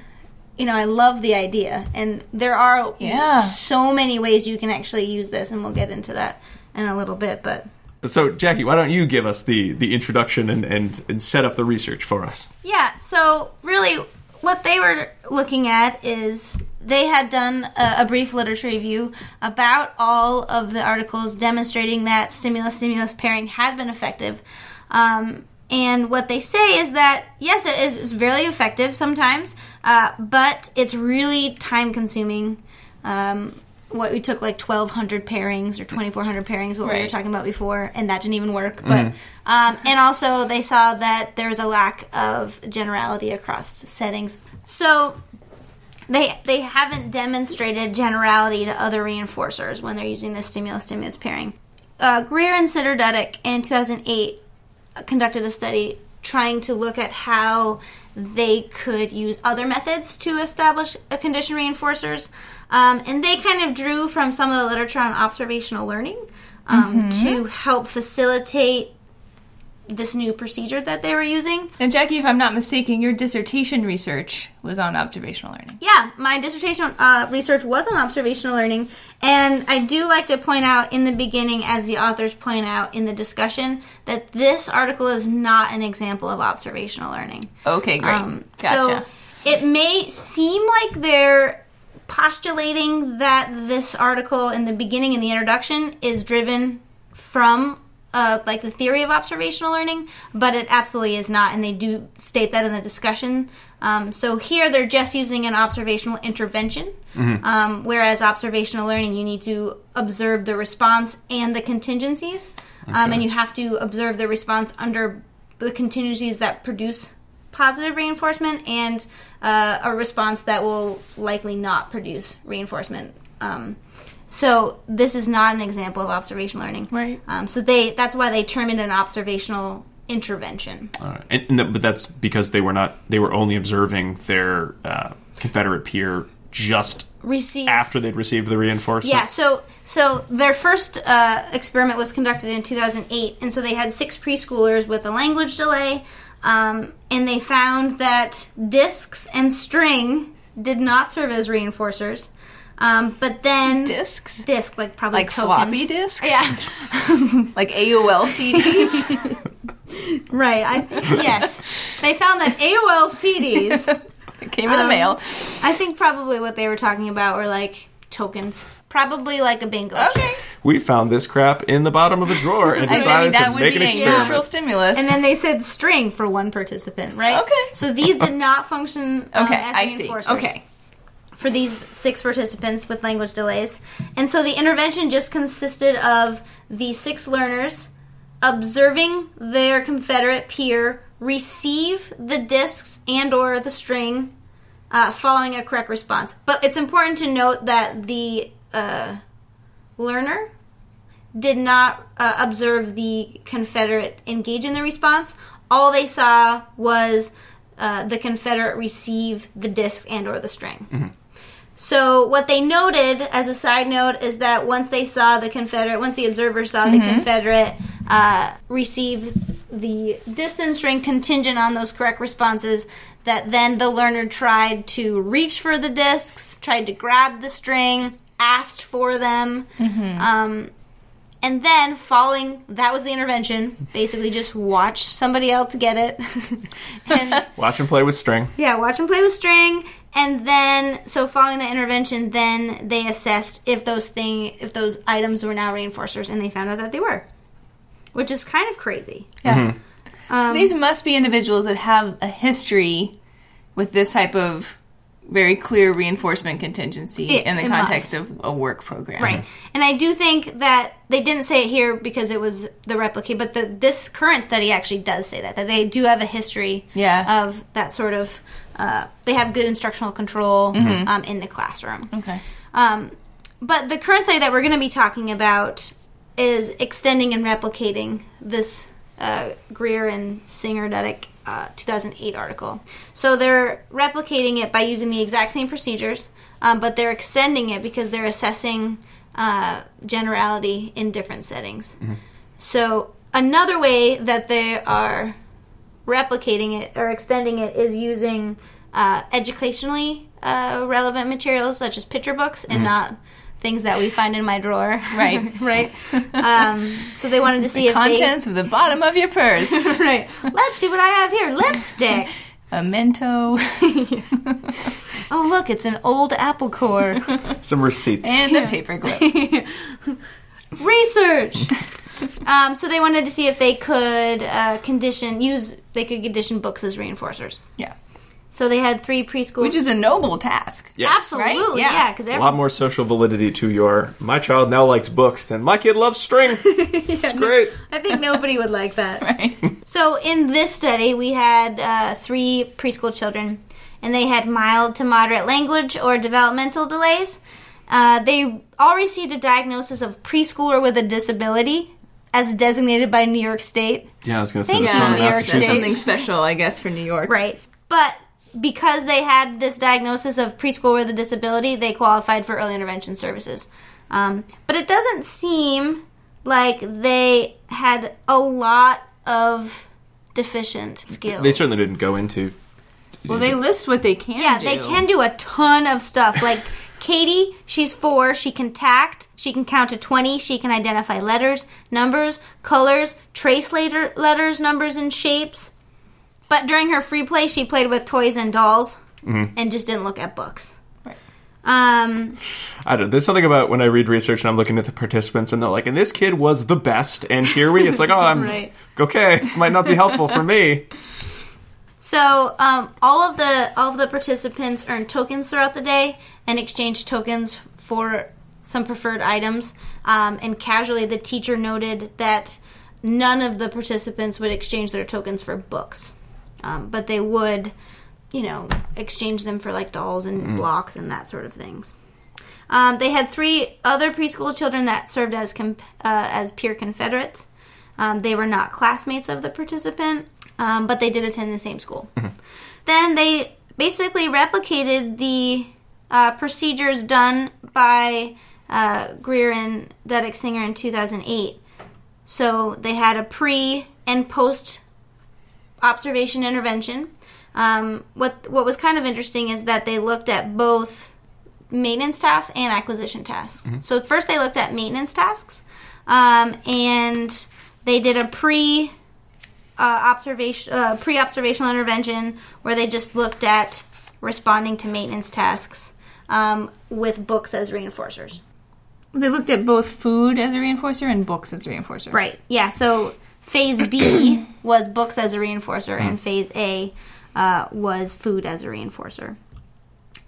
you know, I love the idea, and there are Yeah. so many ways you can actually use this, and we'll get into that in a little bit. But so, Jackie, why don't you give us the, the introduction and, and, and set up the research for us? yeah, so really, what they were looking at is they had done a, a brief literature review about all of the articles demonstrating that stimulus stimulus pairing had been effective. Um, and what they say is that yes, it is it's very effective sometimes, uh, but it's really time consuming. Um, what we took like 1200 pairings or 2400 pairings what we were talking about before and that didn't even work but um, and also they saw that there was a lack of generality across settings so they they haven't demonstrated generality to other reinforcers when they're using this stimulus stimulus pairing uh, greer and Singer-Dudek in 2008 conducted a study trying to look at how they could use other methods to establish a condition reinforcers. Um, and they kind of drew from some of the literature on observational learning um, to help facilitate this new procedure that they were using. And Jackie, if I'm not mistaken, your dissertation research was on observational learning. Yeah, my dissertation uh, research was on observational learning, and I do like to point out in the beginning, as the authors point out in the discussion, that this article is not an example of observational learning. Okay, great. Um, gotcha. So it may seem like they're postulating that this article in the beginning in the introduction is driven from uh, like the theory of observational learning, but it absolutely is not, and they do state that in the discussion. Um, so here they're just using an observational intervention, um, whereas observational learning you need to observe the response and the contingencies, um, and you have to observe the response under the contingencies that produce positive reinforcement and uh, a response that will likely not produce reinforcement. Um, so this is not an example of observation learning. Right. Um, so they that's why they term it an observational intervention. All right. and, and that- but that's because they were not they were only observing their uh, Confederate peer just Receive after they'd received the reinforcement. Yeah, so so their first uh, experiment was conducted in 2008, and so they had six preschoolers with a language delay, um, and they found that discs and string did not serve as reinforcers. Um, but then Discs? disc like probably Like tokens. floppy disks? Yeah, <laughs> Like AOL CDs? <laughs> right. I think yes, they found that AOL CDs. that <laughs> came in the Um, mail. I think probably what they were talking about were like tokens, probably like a bingo. chip. Okay. We found this crap in the bottom of a drawer and I decided mean, that to would make be an a experiment. neutral stimulus. And then they said string for one participant, right? Okay. So these did not function um, okay, as I see. reinforcers Okay. For these six participants with language delays. And so the intervention just consisted of the six learners observing their Confederate peer receive the discs and or the string uh, following a correct response. But it's important to note that the uh, learner did not uh, observe the Confederate engage in the response. All they saw was uh, the Confederate receive the disc and or the string. So what they noted as a side note is that once they saw the Confederate, once the observer saw the Confederate uh, receive the distance string contingent on those correct responses, that then the learner tried to reach for the discs, tried to grab the string, asked for them, um, and then following that was the intervention. Basically, just watch somebody else get it, <laughs> and Watch him play with string. yeah, watch them play with string, and then so following the intervention, then they assessed if those thing if those items were now reinforcers, and they found out that they were, which is kind of crazy. Yeah. Um, So these must be individuals that have a history with this type of very clear reinforcement contingency It- in the context must. of a work program. Right, and I do think that they didn't say it here because it was the replicate, but the, this current study actually does say that that they do have a history Yeah. of that sort of. Uh, they have good instructional control um, in the classroom. Okay. Um, but the current study that we're going to be talking about is extending and replicating this uh, Greer and Singer Dudek uh, 2008 article. So they're replicating it by using the exact same procedures, um, but they're extending it because they're assessing uh, generality in different settings. So another way that they are replicating it or extending it is using uh, educationally uh, relevant materials such as picture books and not things that we find in my drawer. Right. <laughs> right. Um, so they wanted to <laughs> see if Contents of the bottom of your purse. <laughs> right. Let's see what I have here. Lipstick. a Mento Oh look, it's an old apple core. Some receipts. and a paperclip. Research. Um, so they wanted to see if they could uh, condition use they could condition books as reinforcers. Yeah. So they had three preschools. Which is a noble task. Yes. absolutely right? Yeah. yeah, because A lot more social validity to your my child now likes books than my kid loves string. <laughs> it's great. I think nobody would like that. <laughs> Right. So in this study, we had uh, three preschool children, and they had mild to moderate language or developmental delays. Uh, they all received a diagnosis of preschooler with a disability, as designated by New York State. Yeah, I was gonna say Thank this you, one New York That's Massachusetts. State. something special, I guess, for New York. Right. But because they had this diagnosis of preschool with a disability, they qualified for early intervention services. Um, but it doesn't seem like they had a lot of deficient skills. They certainly didn't go into. Well, they list what they can Yeah, do. they can do a ton of stuff. Like <laughs> Katie, she's four. She can tact. She can count to 20. She can identify letters, numbers, colors, trace letter, letters, numbers, and shapes. But during her free play, she played with toys and dolls and just didn't look at books. Right. Um, I don't. There's something about when I read research and I'm looking at the participants and they're like, and this kid was the best, and here we. It's like, oh, I'm <laughs> Right. okay. This might not be helpful for me. So um, all of the all of the participants earned tokens throughout the day and exchanged tokens for some preferred items. Um, and casually, the teacher noted that none of the participants would exchange their tokens for books, um, but they would, you know, exchange them for like dolls and blocks and that sort of things. Um, they had three other preschool children that served as comp- uh, as peer confederates. Um, they were not classmates of the participant, um, but they did attend the same school. Then they basically replicated the uh, procedures done by uh, Greer and Dudek Singer in 2008. So they had a pre and post observation intervention. Um, what what was kind of interesting is that they looked at both maintenance tasks and acquisition tasks. So first they looked at maintenance tasks, um, and they did a pre uh, observation uh, pre observational intervention where they just looked at responding to maintenance tasks um, with books as reinforcers. They looked at both food as a reinforcer and books as a reinforcer. Right. Yeah. So phase B <clears throat> was books as a reinforcer, and phase A uh, was food as a reinforcer.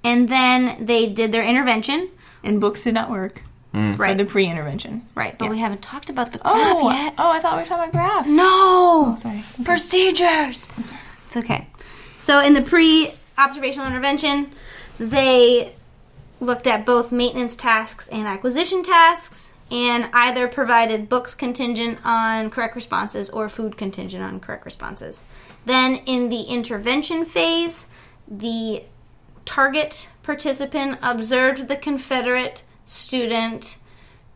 And then they did their intervention. And books did not work for Right. the pre-intervention. Right. But Yeah. we haven't talked about the graph Oh, yet. oh, I thought we were talking about graphs. No. sorry. Procedures. I'm sorry. It's okay. So in the pre-observational intervention, they looked at both maintenance tasks and acquisition tasks and either provided books contingent on correct responses or food contingent on correct responses. Then in the intervention phase, the target participant observed the Confederate student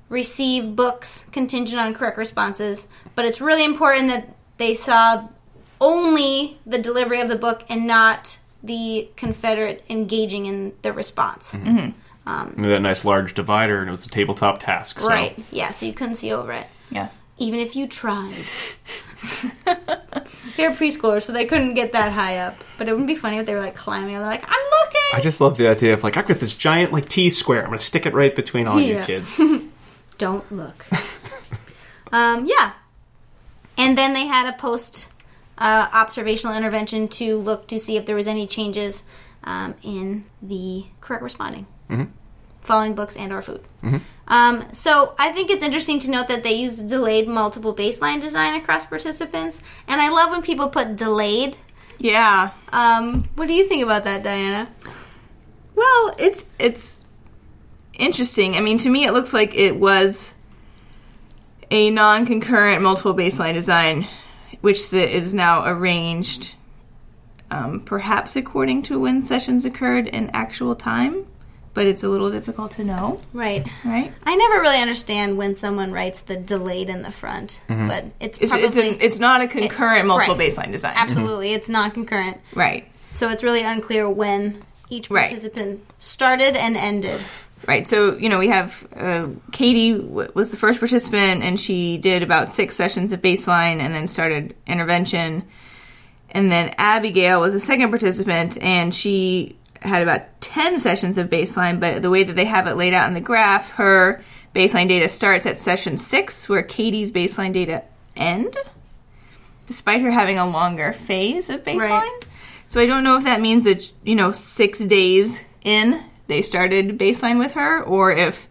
receive books contingent on correct responses, but it's really important that they saw only the delivery of the book and not the Confederate engaging in the response. Mm-hmm. Mm-hmm. Um, and that nice large divider, and it was a tabletop task. So. Right. Yeah, so you couldn't see over it. Yeah. Even if you tried. <laughs> They're preschoolers, so they couldn't get that high up. But it wouldn't be funny if they were like climbing. They're like, I'm looking. I just love the idea of like I've got this giant like T square. I'm gonna stick it right between all you kids. <laughs> Don't look. <laughs> um, yeah. And then they had a post uh, observational intervention to look to see if there was any changes um, in the correct responding, following books and or food. Um, so I think it's interesting to note that they used delayed multiple baseline design across participants, and I love when people put delayed. Yeah. Um, what do you think about that, Diana? Well, it's it's interesting. I mean, to me, it looks like it was a non-concurrent multiple baseline design, which the, is now arranged, um, perhaps according to when sessions occurred in actual time, but it's a little difficult to know, Right. right? I never really understand when someone writes the delayed in the front, but it's It's probably it's, an, it's not a concurrent multiple right. baseline design, absolutely it's not concurrent. right? So it's really unclear when each participant Right. participant started and ended. Right. So, you know, we have uh, Katie w- was the first participant, and she did about six sessions of baseline and then started intervention. And then Abigail was the second participant, and she had about 10 sessions of baseline. But the way that they have it laid out in the graph, her baseline data starts at session six, where Katie's baseline data end, despite her having a longer phase of baseline. Right. So I don't know if that means that, you know, six days in, they started baseline with her, or if,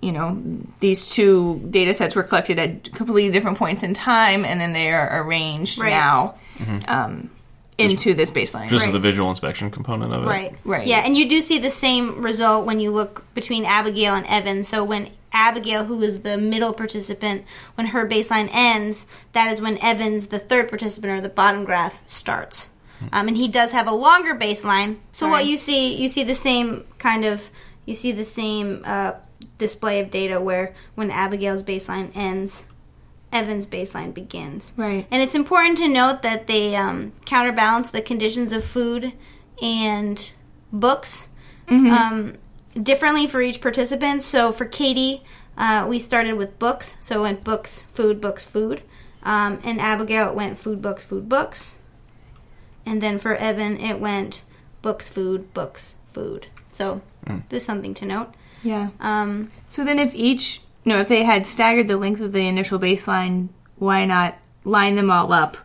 you know, these two data sets were collected at completely different points in time and then they are arranged Right. now um, into this baseline. Just Right. the visual inspection component of it. Right. Right. Yeah, and you do see the same result when you look between Abigail and Evan. So when Abigail, who is the middle participant, when her baseline ends, that is when Evans, the third participant or the bottom graph, starts. Um, and he does have a longer baseline. So what you see, you see the same kind of, you see the same uh, display of data where when Abigail's baseline ends, Evan's baseline begins. Right. And it's important to note that they um, counterbalance the conditions of food and books um, differently for each participant. So for Katie, uh, we started with books. So it went books, food, books, food. Um, and Abigail, it went food, books, food, books. And then for Evan, it went books, food, books, food. So there's something to note. Yeah. Um, So then, if each, no, if they had staggered the length of the initial baseline, why not line them all up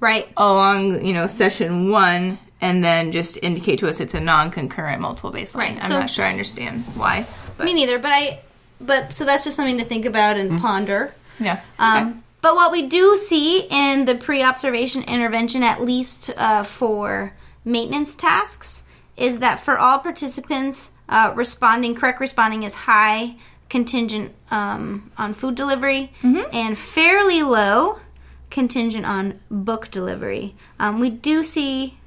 right. along, you know, session one, and then just indicate to us it's a non-concurrent multiple baseline? Right, I'm so- not sure I understand why. But, Me neither, but I, but so that's just something to think about and ponder. yeah. Um, okay. But what we do see in the pre-observation intervention, at least uh, for maintenance tasks, is that for all participants, uh, responding correct responding is high contingent um, on food delivery and fairly low contingent on book delivery. Um, we do see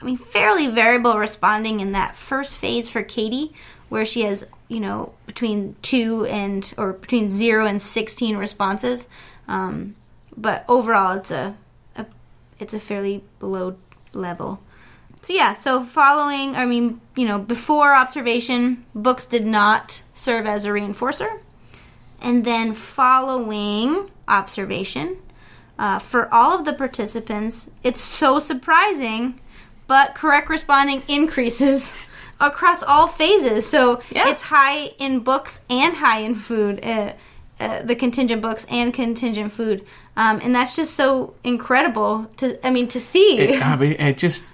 I mean, fairly variable responding in that first phase for Katie, where she has, you know, between two and or between zero and sixteen responses. Um, but overall, it's a, a it's a fairly low level. So yeah, so following, I mean, you know, before observation, books did not serve as a reinforcer, and then following observation, uh, for all of the participants, it's so surprising, but correct responding increases <laughs> across all phases. So Yeah. it's high in books and high in food. Uh, uh, the contingent books and contingent food, um, and that's just so incredible to. I mean, to see, It, I mean, it just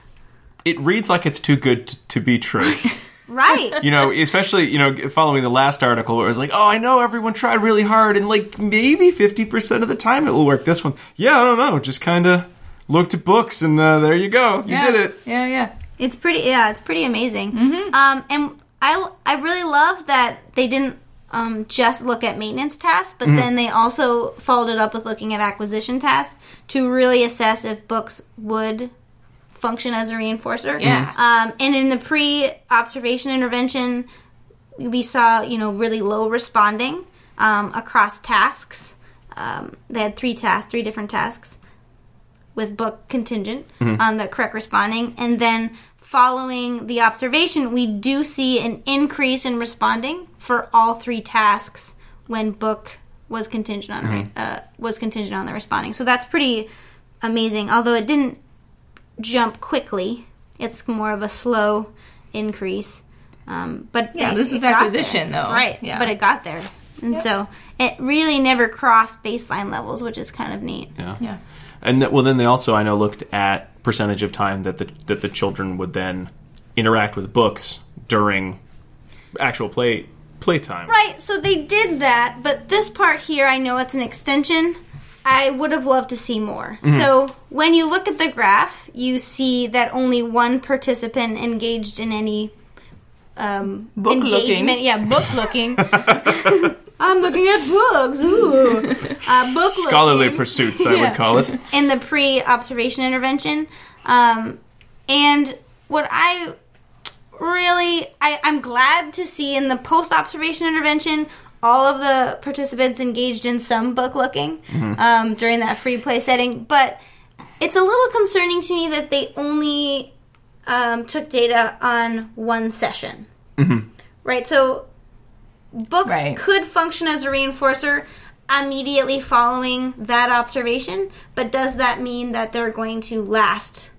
it reads like it's too good t- to be true. <laughs> right? <laughs> you know, especially you know, following the last article where it was like, oh, I know everyone tried really hard, and like maybe fifty percent of the time it will work. This one, yeah, I don't know, just kind of looked at books, and uh, there you go, you yeah. did it. Yeah, yeah. It's pretty. Yeah, it's pretty amazing. Um, and I I really love that they didn't um, just look at maintenance tasks, but then they also followed it up with looking at acquisition tasks to really assess if books would function as a reinforcer. Yeah. Um, and in the pre-observation intervention, we saw you know really low responding um, across tasks. Um, they had three tasks, three different tasks with book contingent on the correct responding, and then following the observation, we do see an increase in responding for all three tasks when book was contingent on uh, was contingent on the responding. So that's pretty amazing. Although it didn't jump quickly, it's more of a slow increase. Um, but Yeah, it- this was acquisition, though. right? Yeah. But it got there, and so it really never crossed baseline levels, which is kind of neat. Yeah. Yeah. And that, well, then they also I know looked at percentage of time that the that the children would then interact with books during actual play playtime. Right, so they did that, but this part here, I know it's an extension. I would have loved to see more. Mm-hmm. So when you look at the graph, you see that only one participant engaged in any um, Book engagement. looking. Yeah, book <laughs> looking. <laughs> I'm looking at books. Ooh, uh, book Scholarly looking pursuits, I Yeah. would call it. <laughs> in the pre-observation intervention. Um, and what I really, I, I'm glad to see in the post-observation intervention, all of the participants engaged in some book looking um, during that free play setting. But it's a little concerning to me that they only um, took data on one session. Right. So books Right. could function as a reinforcer immediately following that observation, but does that mean that they're going to last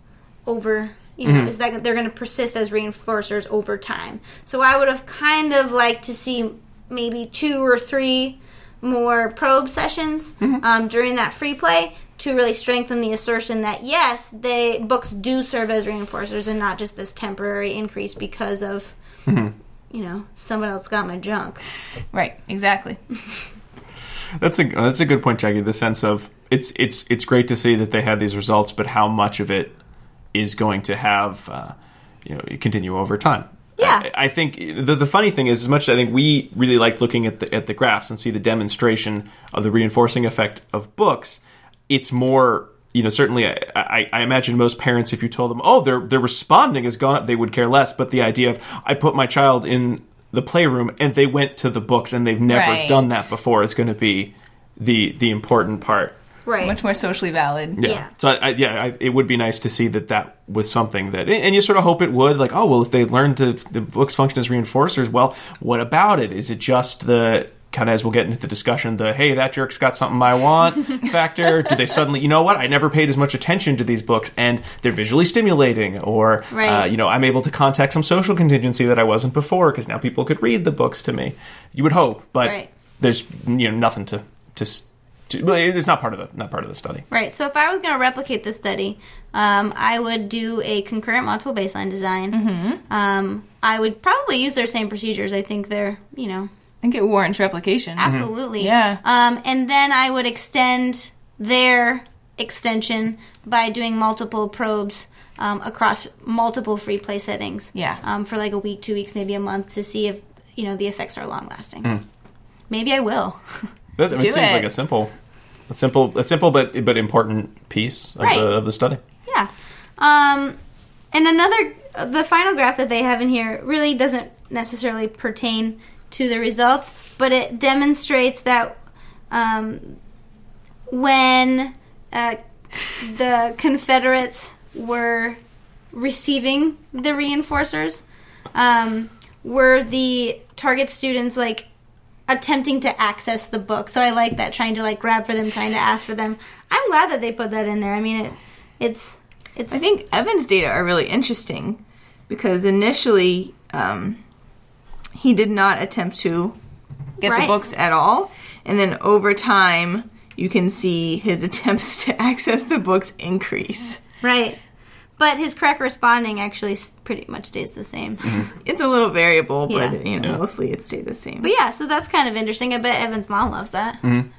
over? You know, is that they're going to persist as reinforcers over time? So I would have kind of liked to see maybe two or three more probe sessions um, during that free play to really strengthen the assertion that yes, they books do serve as reinforcers and not just this temporary increase because of you know someone else got my junk. Right. Exactly. <laughs> That's a that's a good point, Jackie. The sense of it's it's it's great to see that they had these results, but how much of it is going to have uh, you know continue over time? Yeah. I, I think the the funny thing is, as much as I think we really like looking at the at the graphs and see the demonstration of the reinforcing effect of books, it's more. You know, certainly, I, I, I imagine most parents, if you told them, "Oh, their their responding has gone up," they would care less. But the idea of I put my child in the playroom and they went to the books and they've never Right. done that before is going to be the the important part. Right. Much more socially valid. Yeah. Yeah. So I, I, yeah, I, it would be nice to see that that was something that, and you sort of hope it would. Like, oh well, if they learned to the books function as reinforcers, well, what about it? Is it just the kind of as we'll get into the discussion, the hey, that jerk's got something I want <laughs> factor? Do they suddenly, you know what? I never paid as much attention to these books, and they're visually stimulating, or uh, you know, I'm able to contact some social contingency that I wasn't before because now people could read the books to me. You would hope, but Right. there's you know nothing to to. to it's not part of the not part of the study. Right. So if I was going to replicate this study, um, I would do a concurrent multiple baseline design. Mm-hmm. Um, I would probably use their same procedures. I think they're, you know, I think it warrants replication. absolutely. Yeah. Um, and then I would extend their extension by doing multiple probes um, across multiple free play settings. Yeah. Um, for like a week, two weeks, maybe a month to see if you know the effects are long lasting. Hmm. Maybe I will. <laughs> That, I mean, Do it seems it. like a simple, a simple, a simple but but important piece of, Right. the, of the study. Yeah. Um, and another, the final graph that they have in here really doesn't necessarily pertain to the results, but it demonstrates that um, when uh, the Confederates were receiving the reinforcers, um, were the target students like attempting to access the book. So I like that, trying to like grab for them, trying to ask for them. I'm glad that they put that in there. I mean, it, it's it's I think Evan's data are really interesting because initially um, he did not attempt to get the books at all, and then over time you can see his <laughs> attempts to access the books increase. right. But his correct responding actually pretty much stays the same. Mm-hmm. <laughs> It's a little variable, but Yeah. you know Yeah. mostly it stayed the same, But yeah, so that's kind of interesting. I bet Evan's mom loves that. Mm-hmm.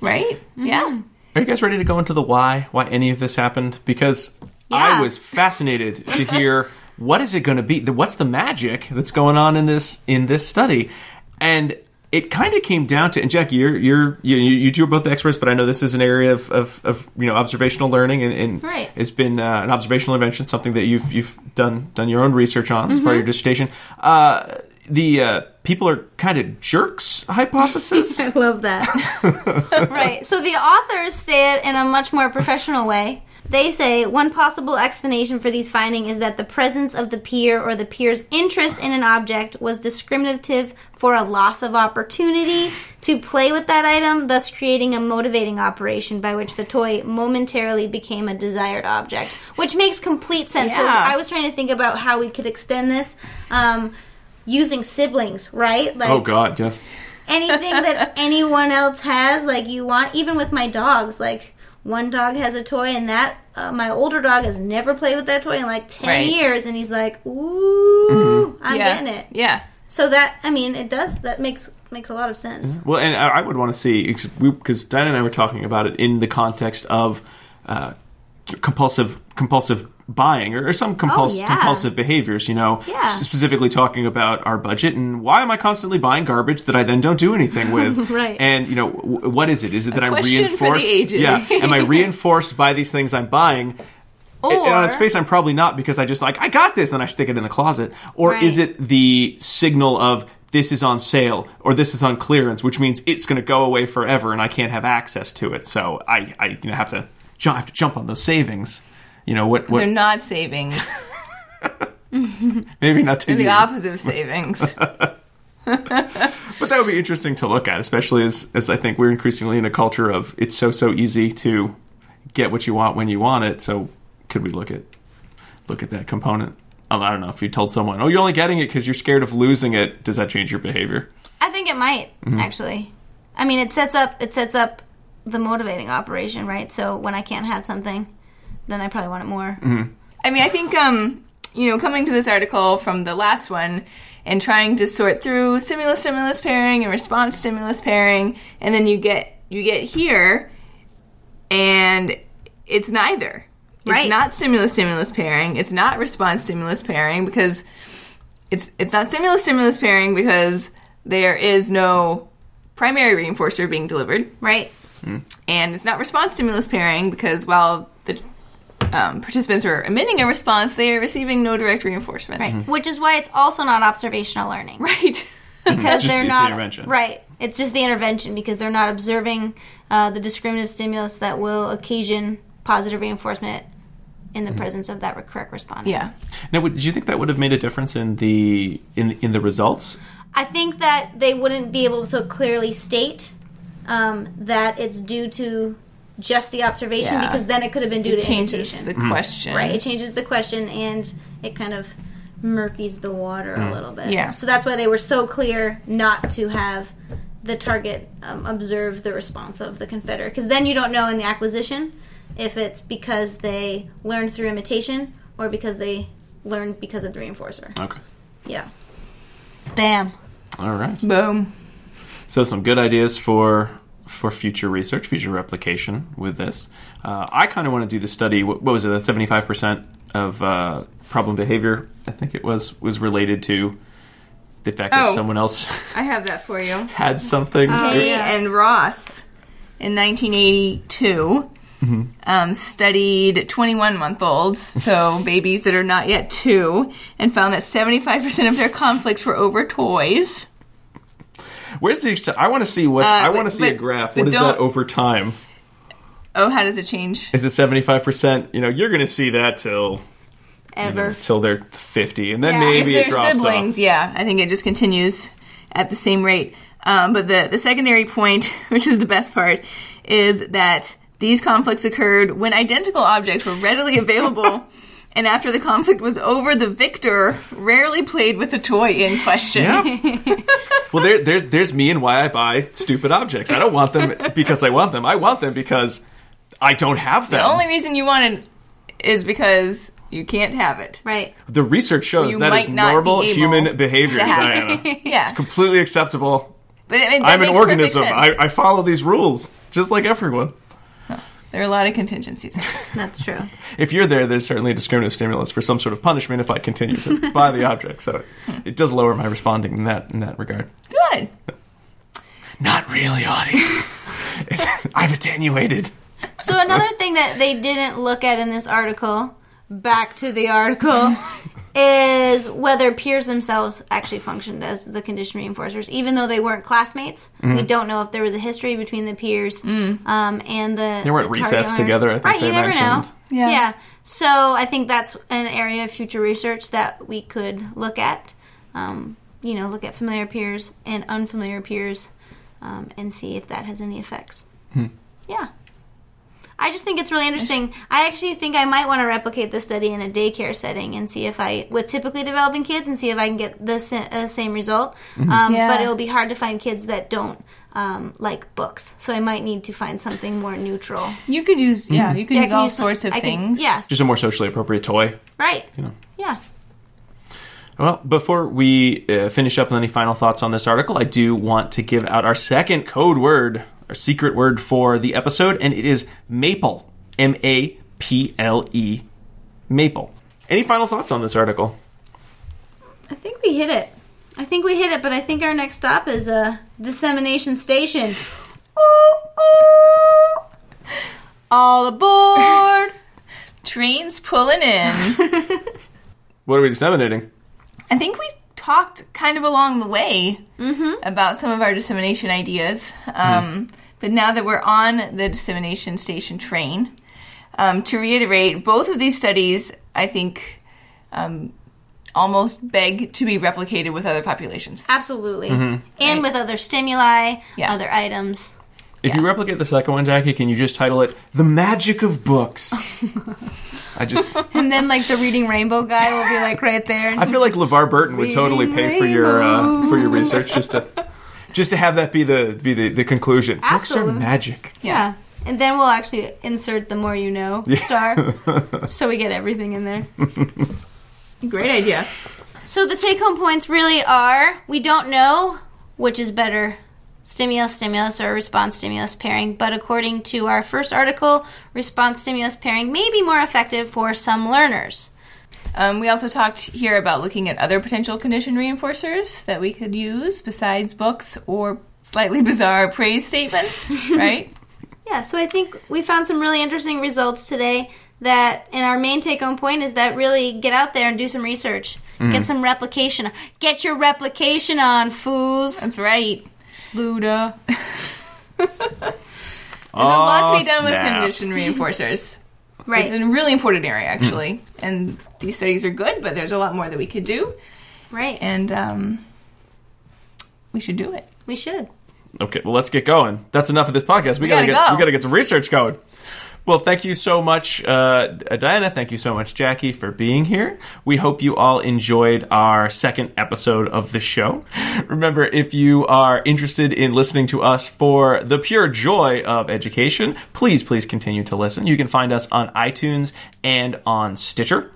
right? Mm-hmm. Yeah. Are you guys ready to go into the why? Why any of this happened? Because I was fascinated to hear <laughs> what is it going to be? What's the magic that's going on in this in this study? And it kind of came down to and Jack, you're you're you, you two are both experts, but I know this is an area of, of, of you know observational learning and, and Right. it's been uh, an observational intervention, something that you've you've done done your own research on as part of your dissertation. Uh, the uh, people are kind of jerks hypothesis. <laughs> I love that. <laughs> right. So the authors say it in a much more professional way. They say one possible explanation for these findings is that the presence of the peer or the peer's interest in an object was discriminative for a loss of opportunity to play with that item, thus creating a motivating operation by which the toy momentarily became a desired object, which makes complete sense. So I was trying to think about how we could extend this um, using siblings, right? Like oh God, yes. anything that <laughs> anyone else has, like you want, even with my dogs, like one dog has a toy and that uh, my older dog has never played with that toy in like 10 Right. years and he's like, "Ooh, I'm yeah. getting it." Yeah. So that I mean, it does that makes makes a lot of sense. Well, and I I would want to see because Diana and I were talking about it in the context of uh, compulsive compulsive buying or, or some compuls- Oh, yeah. compulsive behaviors. You know, Yeah. specifically talking about our budget and why am I constantly buying garbage that I then don't do anything <laughs> with? Right. And you know, w- what is it? Is it that I'm question for the reinforced? ages. Yeah. Am I <laughs> reinforced by these things I'm buying? Or and on its face, I'm probably not because I just like I got this, and I stick it in the closet. Or Right. is it the signal of this is on sale or this is on clearance, which means it's going to go away forever, and I can't have access to it. So I, I you know, have to jump, have to jump on those savings. You know what? They're not savings. <laughs> Maybe not to the opposite of savings. <laughs> but that would be interesting to look at, especially as as I think we're increasingly in a culture of it's so so easy to get what you want when you want it. So could we look at look at that component? Oh, I don't know. If you told someone, "Oh, you're only getting it because you're scared of losing it," does that change your behavior? I think it might mm-hmm. actually. I mean, it sets up it sets up the motivating operation, right? So when I can't have something, then I probably want it more. I mean, I think um, you know, coming to this article from the last one and trying to sort through stimulus stimulus pairing and response stimulus pairing, and then you get you get here, and it's neither. Right. It's not stimulus stimulus pairing. It's not response stimulus pairing because it's it's not stimulus stimulus pairing because there is no primary reinforcer being delivered Right. and it's not response stimulus pairing because while the um, participants are emitting a response, they are receiving no direct reinforcement. Right. Which is why it's also not observational learning. Right. <laughs> Because Just- they're it's not intervention. right. It's just the intervention because they're not observing uh, the discriminative stimulus that will occasion positive reinforcement in the presence of that correct respondent. Yeah. Now, would, do you think that would have made a difference in the in in the results? I think that they wouldn't be able to so clearly state um, that it's due to just the observation Yeah. because then it could have been due It to changes imitation. the question. Right. It changes the question and it kind of murkies the water a little bit. Yeah. So that's why they were so clear not to have the target um, observe the response of the confederate because then you don't know in the acquisition if it's because they learned through imitation or because they learned because of the reinforcer. Okay. Yeah. Bam. All right. Boom. So some good ideas for for future research, future replication with this. Uh, I kind of want to do the study. What, what was it? That Seventy five percent of uh, problem behavior. I think it was was related to the fact that Oh. someone else I have that for you. <laughs> had something. Hay yeah. and Ross in 1982 um, studied 21 month olds, so <laughs> babies that are not yet two, and found that 75% of their conflicts were over toys. Where's the? I want to see what. I want to but- see a graph. What is that over time? Oh, how does it change? Is it seventy five percent? You know, you're going to see that till you Ever. know, till they're fifty, and then Yeah. maybe if it drops siblings, off. yeah, I think it just continues at the same rate. Um, but the, the secondary point, <laughs> which is the best part, is that these conflicts occurred when identical objects were readily available. <laughs> And after the conflict was over, the victor rarely played with the toy in question. Yeah. <laughs> well, there, there's there's me and why I buy stupid objects. I don't want them because I want them. I want them because I don't have them. The only reason you want it is because you can't have it. Right. the research shows You that is normal be human behavior, Diana. <laughs> yeah. It's completely acceptable. But I mean, I'm an organism. I, I follow these rules just like everyone. There are a lot of contingencies. <laughs> That's true. If you're there, there's certainly a discriminative stimulus for some sort of punishment if I continue to <laughs> buy the object. So it does lower my responding in that in that regard. Good. Not really, audience. <laughs> I've attenuated. So another thing that they didn't look at in this article, back to the article, is whether peers themselves actually functioned as the condition reinforcers, even though they weren't classmates. Mm-hmm. We don't know if there was a history between the peers um, and the They weren't the recessed owners. together, I think right, they you never mentioned. know. Yeah. yeah. So I think that's an area of future research that we could look at. Um, you know, look at familiar peers and unfamiliar peers, um, and see if that has any effects. Hmm. Yeah. I just think it's really interesting. I actually think I might want to replicate this study in a daycare setting and see if I, with typically developing kids, and see if I can get the uh, same result. Mm-hmm. Um, Yeah. But it'll be hard to find kids that don't um, like books, so I might need to find something more neutral. You could use, yeah, you could Yeah, I use can all use some- sorts of I can- things. Yes, Just a more socially appropriate toy. right. You know. Yeah. Well, before we uh, finish up with any final thoughts on this article, I do want to give out our second code word, our secret word for the episode, and it is maple. M A P L E. Maple. Any final thoughts on this article? I think we hit it. I think we hit it, but I think our next stop is a dissemination station. <laughs> All aboard! Trains pulling in. <laughs> What are we disseminating? I think we talked kind of along the way about some of our dissemination ideas. Um, But now that we're on the dissemination station train, um, to reiterate, both of these studies, I think, um, almost beg to be replicated with other populations. Absolutely. And with other stimuli, Yeah. other items. If you replicate the second one, Jackie, can you just title it "The Magic of Books"? <laughs> I just, <laughs> And then, like, the reading rainbow guy will be, like, right there. I feel like LeVar Burton would totally pay for your uh, for your research just to <laughs> just to have that be the be the, the conclusion. Books are magic. yeah. And then we'll actually insert the more you know star. so we get everything in there. Great idea. So the take home points really are we don't know which is better stimulus stimulus or response stimulus pairing, but according to our first article, response stimulus pairing may be more effective for some learners. Um, we also talked here about looking at other potential condition reinforcers that we could use besides books or slightly <laughs> bizarre praise statements, <laughs> right? Yeah, so I think we found some really interesting results today that and our main take home point is that really get out there and do some research. Get some replication. Get your replication on, fools. That's right. Luda. <laughs> There's a lot to be done with snap. conditioned reinforcers. Right. It's a really important area, actually. And these studies are good, but there's a lot more that we could do. Right. And um, we should do it. we should. Okay, well, let's get going. That's enough of this podcast. We, We gotta, gotta get go. we gotta get some research going. Well, thank you so much, uh, Diana. Thank you so much, Jackie, for being here. We hope you all enjoyed our second episode of the show. Remember, if you are interested in listening to us for the pure joy of education, please, please continue to listen. You can find us on iTunes and on Stitcher.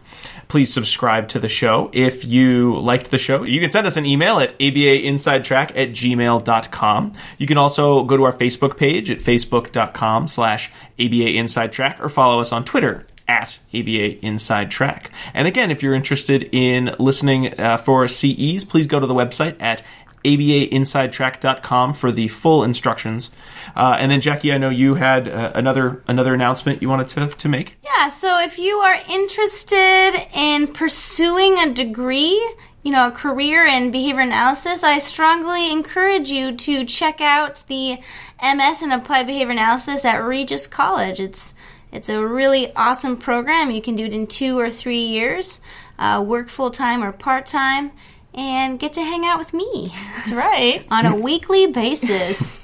Please subscribe to the show. If you liked the show, you can send us an email at abainsidetrack at gmail.com. You can also go to our Facebook page at facebook.com slash abainsidetrack or follow us on Twitter at ABA Inside Track. And again, if you're interested in listening uh, for CEs, please go to the website at abainsidetrack.com for the full instructions. Uh, and then, Jackie, I know you had uh, another another announcement you wanted to, to make. Yeah, so if you are interested in pursuing a degree, you know, a career in behavior analysis, I strongly encourage you to check out the MS in Applied Behavior Analysis at Regis College. It's it's a really awesome program. You can do it in two or three years, uh, work full time or part time, and get to hang out with me That's right. <laughs> on a weekly basis,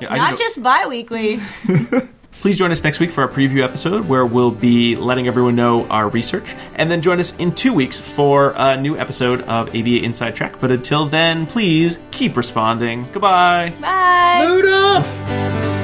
Yeah, not just bi-weekly. <laughs> Please join us next week for our preview episode where we'll be letting everyone know our research. And then join us in two weeks for a new episode of ABA Inside Track. But until then, please keep responding. Goodbye. Bye. Luda!